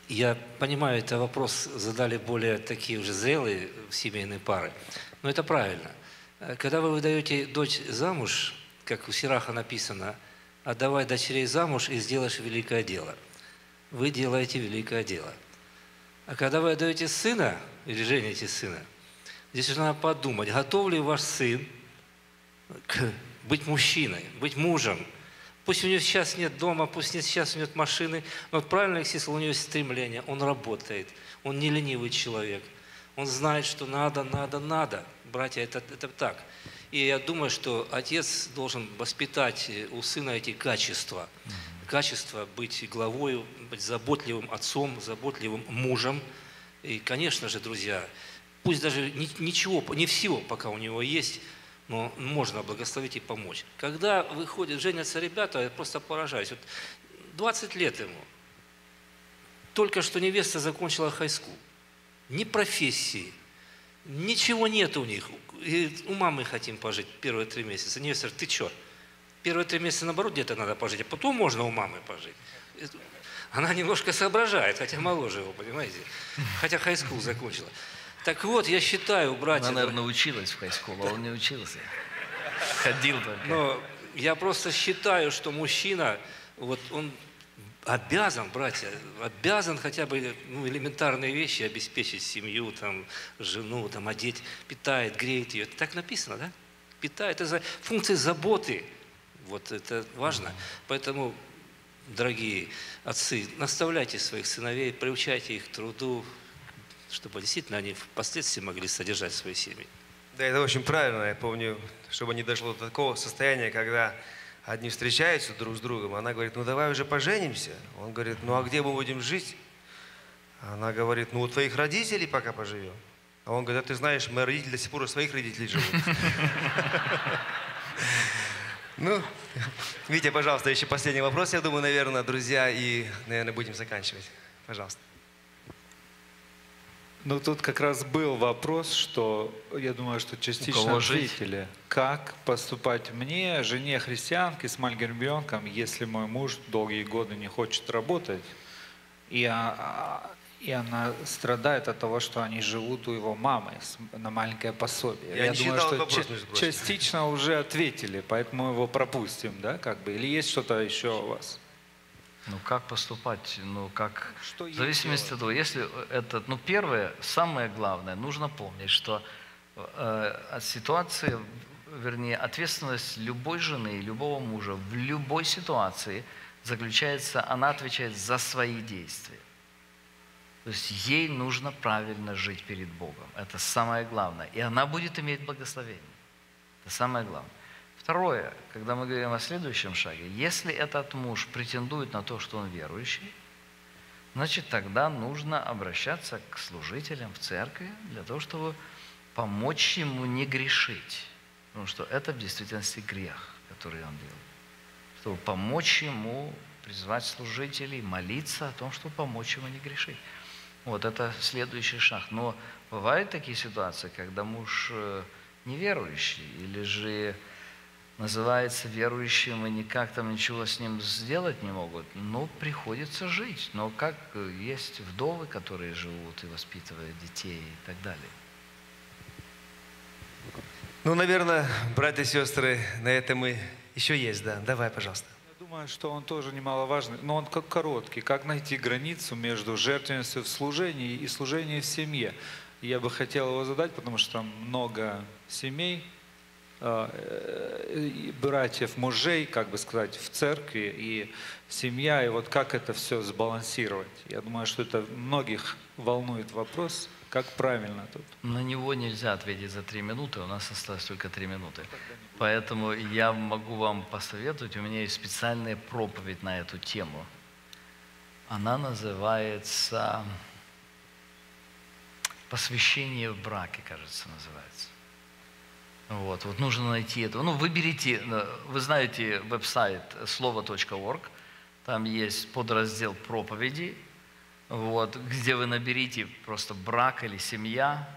Я понимаю, это вопрос задали более такие уже зрелые семейные пары. Но это правильно. Когда вы выдаете дочь замуж, как у Сираха написано, отдавай дочерей замуж и сделаешь великое дело. Вы делаете великое дело. А когда вы отдаете сына или жените сына, здесь надо подумать, готов ли ваш сын к- быть мужчиной, быть мужем, Пусть у него сейчас нет дома, пусть нет сейчас у него нет машины, но вот правильно Алексей сказал, у него есть стремление, он работает, он не ленивый человек. Он знает, что надо, надо, надо. Братья, это, это так. И я думаю, что отец должен воспитать э, у сына эти качества. Качество быть главой, быть заботливым отцом, заботливым мужем. И, конечно же, друзья, пусть даже ни- ничего, не всего пока у него есть, но можно благословить и помочь. Когда выходят, женятся ребята, я просто поражаюсь. Вот 20 лет ему. Только что невеста закончила high school. Ни профессии, ничего нет у них. И у мамы хотим пожить первые три месяца. Невеста ты что? Первые три месяца, наоборот, где-то надо пожить, а потом можно у мамы пожить. Она немножко соображает, хотя моложе его, понимаете? Хотя high school закончила. Так вот, я считаю, братья... Она, наверное, училась в high school е, а он не учился. Ходил только. Но я просто считаю, что мужчина, вот он обязан, братья, обязан хотя бы ну, элементарные вещи обеспечить семью, там, жену, там, одеть, питает, греет ее. Это так написано, да? Питает. Это за функции заботы. Вот это важно. Поэтому, дорогие отцы, наставляйте своих сыновей, приучайте их к труду, чтобы действительно они впоследствии могли содержать свои семьи. Да, это очень правильно. Я помню, чтобы не дошло до такого состояния, когда одни встречаются друг с другом, она говорит, ну давай уже поженимся. Он говорит, ну а где мы будем жить? Она говорит, ну у твоих родителей пока поживем. А он говорит, а ты знаешь, мои родители до сих пор у своих родителей живут. Ну, Витя, пожалуйста, еще последний вопрос, я думаю, наверное, друзья, и, наверное, будем заканчивать. Пожалуйста. Ну, тут как раз был вопрос, что я думаю, что частично жить? ответили. Как поступать мне, жене христианке с маленьким ребенком, если мой муж долгие годы не хочет работать, и, а- а- и она страдает от того, что они живут у его мамы на маленькое пособие. Я не думаю, читал что вопрос, частично уже ответили, поэтому его пропустим, да, как бы. Или есть что-то еще у вас? Ну, как поступать? Ну, как... Что в зависимости от того, если это... Ну, первое, самое главное, нужно помнить, что э, от ситуации, вернее, ответственность любой жены, любого мужа в любой ситуации заключается, она отвечает за свои действия. То есть ей нужно правильно жить перед Богом. Это самое главное. И она будет иметь благословение. Это самое главное. Второе, когда мы говорим о следующем шаге, если этот муж претендует на то, что он верующий, значит тогда нужно обращаться к служителям в церкви для того, чтобы помочь ему не грешить. Потому что это в действительности грех, который он делает. Чтобы помочь ему призвать служителей, молиться о том, чтобы помочь ему не грешить. Вот это следующий шаг. Но бывают такие ситуации, когда муж э, неверующий или же называется верующим и никак там ничего с ним сделать не могут, но приходится жить. Но как э, есть вдовы, которые живут и воспитывают детей и так далее. Ну, наверное, братья и сестры, на этом мы еще есть, да. Давай, пожалуйста. Я думаю, что он тоже немаловажный, но он как короткий. Как найти границу между жертвенностью в служении и служением в семье? Я бы хотел его задать, потому что там много семей, братьев, мужей, как бы сказать, в церкви и семья, и вот как это все сбалансировать. Я думаю, что это многих волнует вопрос, как правильно тут. На него нельзя ответить за три минуты, у нас осталось только три минуты. Поэтому я могу вам посоветовать, у меня есть специальная проповедь на эту тему. Она называется «Посвящение в браке», кажется, называется. Вот, вот нужно найти это. Ну, выберите, э, вы знаете веб-сайт слово.орг, там есть подраздел проповеди, вот, где вы наберите просто брак или семья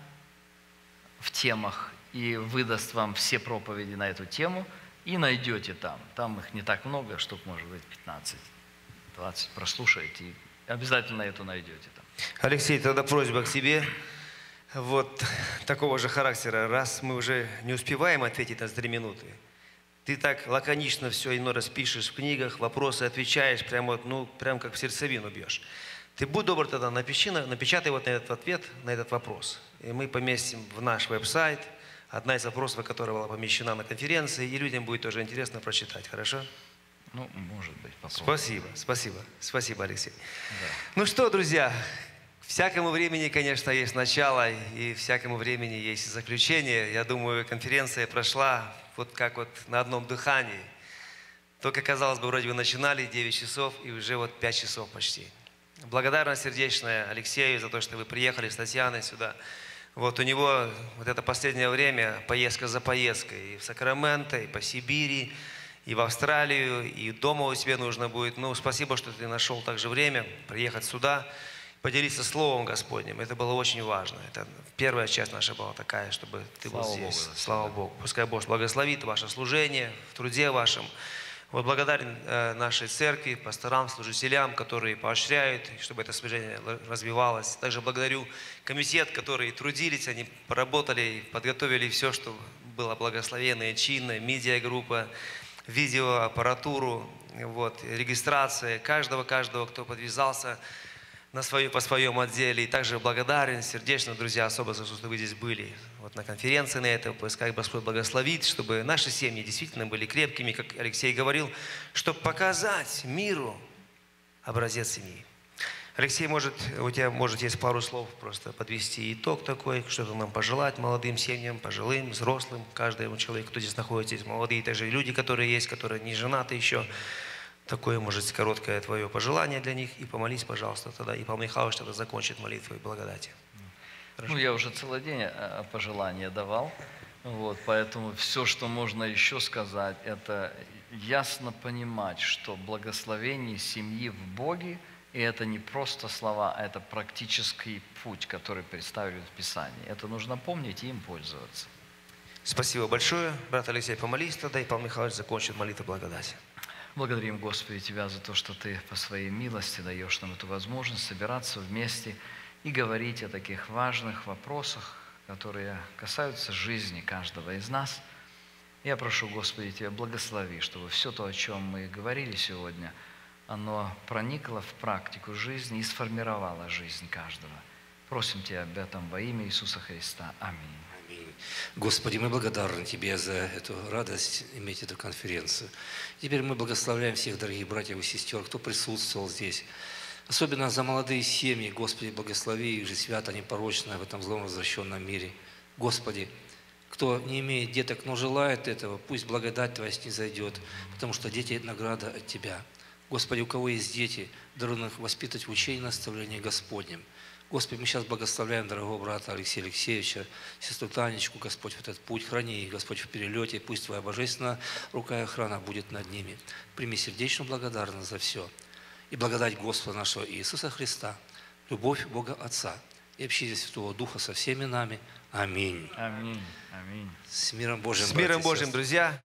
в темах, и выдаст вам все проповеди на эту тему, и найдете там. Там их не так много, штук может быть 15-20, прослушаете, и обязательно эту найдете там. Алексей, тогда просьба к тебе. Вот такого же характера. Раз мы уже не успеваем ответить на три минуты, ты так лаконично все иной раз пишешь в книгах, вопросы отвечаешь, прям вот, ну, прям как в сердцевину бьешь. Ты будь добр тогда, напиши, на- напечатай вот на этот ответ, на этот вопрос. И мы поместим в наш веб-сайт, одна из вопросов, которая была помещена на конференции, и людям будет тоже интересно прочитать, хорошо? Ну, может быть, попробуем. Спасибо, спасибо, спасибо, Алексей. Ну что, друзья, всякому времени, конечно, есть начало, и всякому времени есть заключение. Я думаю, конференция прошла вот как вот на одном дыхании. Только, казалось бы, вроде бы начинали 9 часов, и уже вот 5 часов почти. Благодарность сердечная Алексею за то, что вы приехали с Татьяной сюда. Вот у него вот это последнее время, поездка за поездкой, и в Сакраменто, и по Сибири, и в Австралию, и дома у тебя нужно будет. Ну, спасибо, что ты нашел также время приехать сюда, поделиться Словом Господним. Это было очень важно. Это первая часть наша была такая, чтобы ты был Слава Богу здесь. всё, Слава Богу. Пускай Бог благословит ваше служение в труде вашем. Вот благодарен э, нашей церкви, пасторам, служителям, которые поощряют, чтобы это служение развивалось. Также благодарю комитет, которые трудились, они поработали, подготовили все, что было благословенно и чинно, медиагруппа, видеоаппаратуру, вот, регистрация каждого-каждого, кто подвязался на свою, по своем отделе. И также благодарен сердечно, друзья, особо за то, что вы здесь были. Вот на конференции на это, пускай Господь благословит, чтобы наши семьи действительно были крепкими, как Алексей говорил, чтобы показать миру образец семьи. Алексей, может, у тебя, может, есть пару слов просто подвести итог такой, что-то нам пожелать молодым семьям, пожилым, взрослым, каждому человеку, кто здесь находится, здесь молодые также люди, которые есть, которые не женаты еще. Такое, может, короткое твое пожелание для них. И помолись, пожалуйста, тогда. И Павел Михайлович тогда закончит молитву и благодати. Ну, я уже целый день э, пожелания давал, вот, поэтому все, что можно еще сказать, это ясно понимать, что благословение семьи в Боге – И это не просто слова, а это практический путь, который представлен в Писании. Это нужно помнить и им пользоваться. Спасибо большое. Брат Алексей, помолись тогда, и Павел Михайлович закончит молитву благодати. Благодарим, Господи, Тебя за то, что Ты по своей милости даешь нам эту возможность собираться вместе и говорить о таких важных вопросах, которые касаются жизни каждого из нас. Я прошу, Господи, Тебя благослови, чтобы все то, о чем мы говорили сегодня, оно проникло в практику жизни и сформировало жизнь каждого. Просим Тебя об этом во имя Иисуса Христа. Аминь. Господи, мы благодарны Тебе за эту радость иметь эту конференцию. Теперь мы благословляем всех дорогих братьев и сестер, кто присутствовал здесь. Особенно за молодые семьи, Господи, благослови их же свято, непорочно в этом злом возвращенном мире. Господи, кто не имеет деток, но желает этого, пусть благодать Твоя снизойдет, потому что дети – награда от Тебя. Господи, у кого есть дети, даруй их воспитывать в учении и наставлении Господнем. Господи, мы сейчас благословляем дорогого брата Алексея Алексеевича, сестру Танечку, Господь, в этот путь, храни их, Господь, в перелете, пусть Твоя божественная рука и охрана будет над ними. Прими сердечную благодарность за все. И благодать Господа нашего Иисуса Христа, любовь Бога Отца и общение Святого Духа со всеми нами. Аминь. Аминь. Аминь. С миром Божьим. С миром Божьим, сестры. друзья.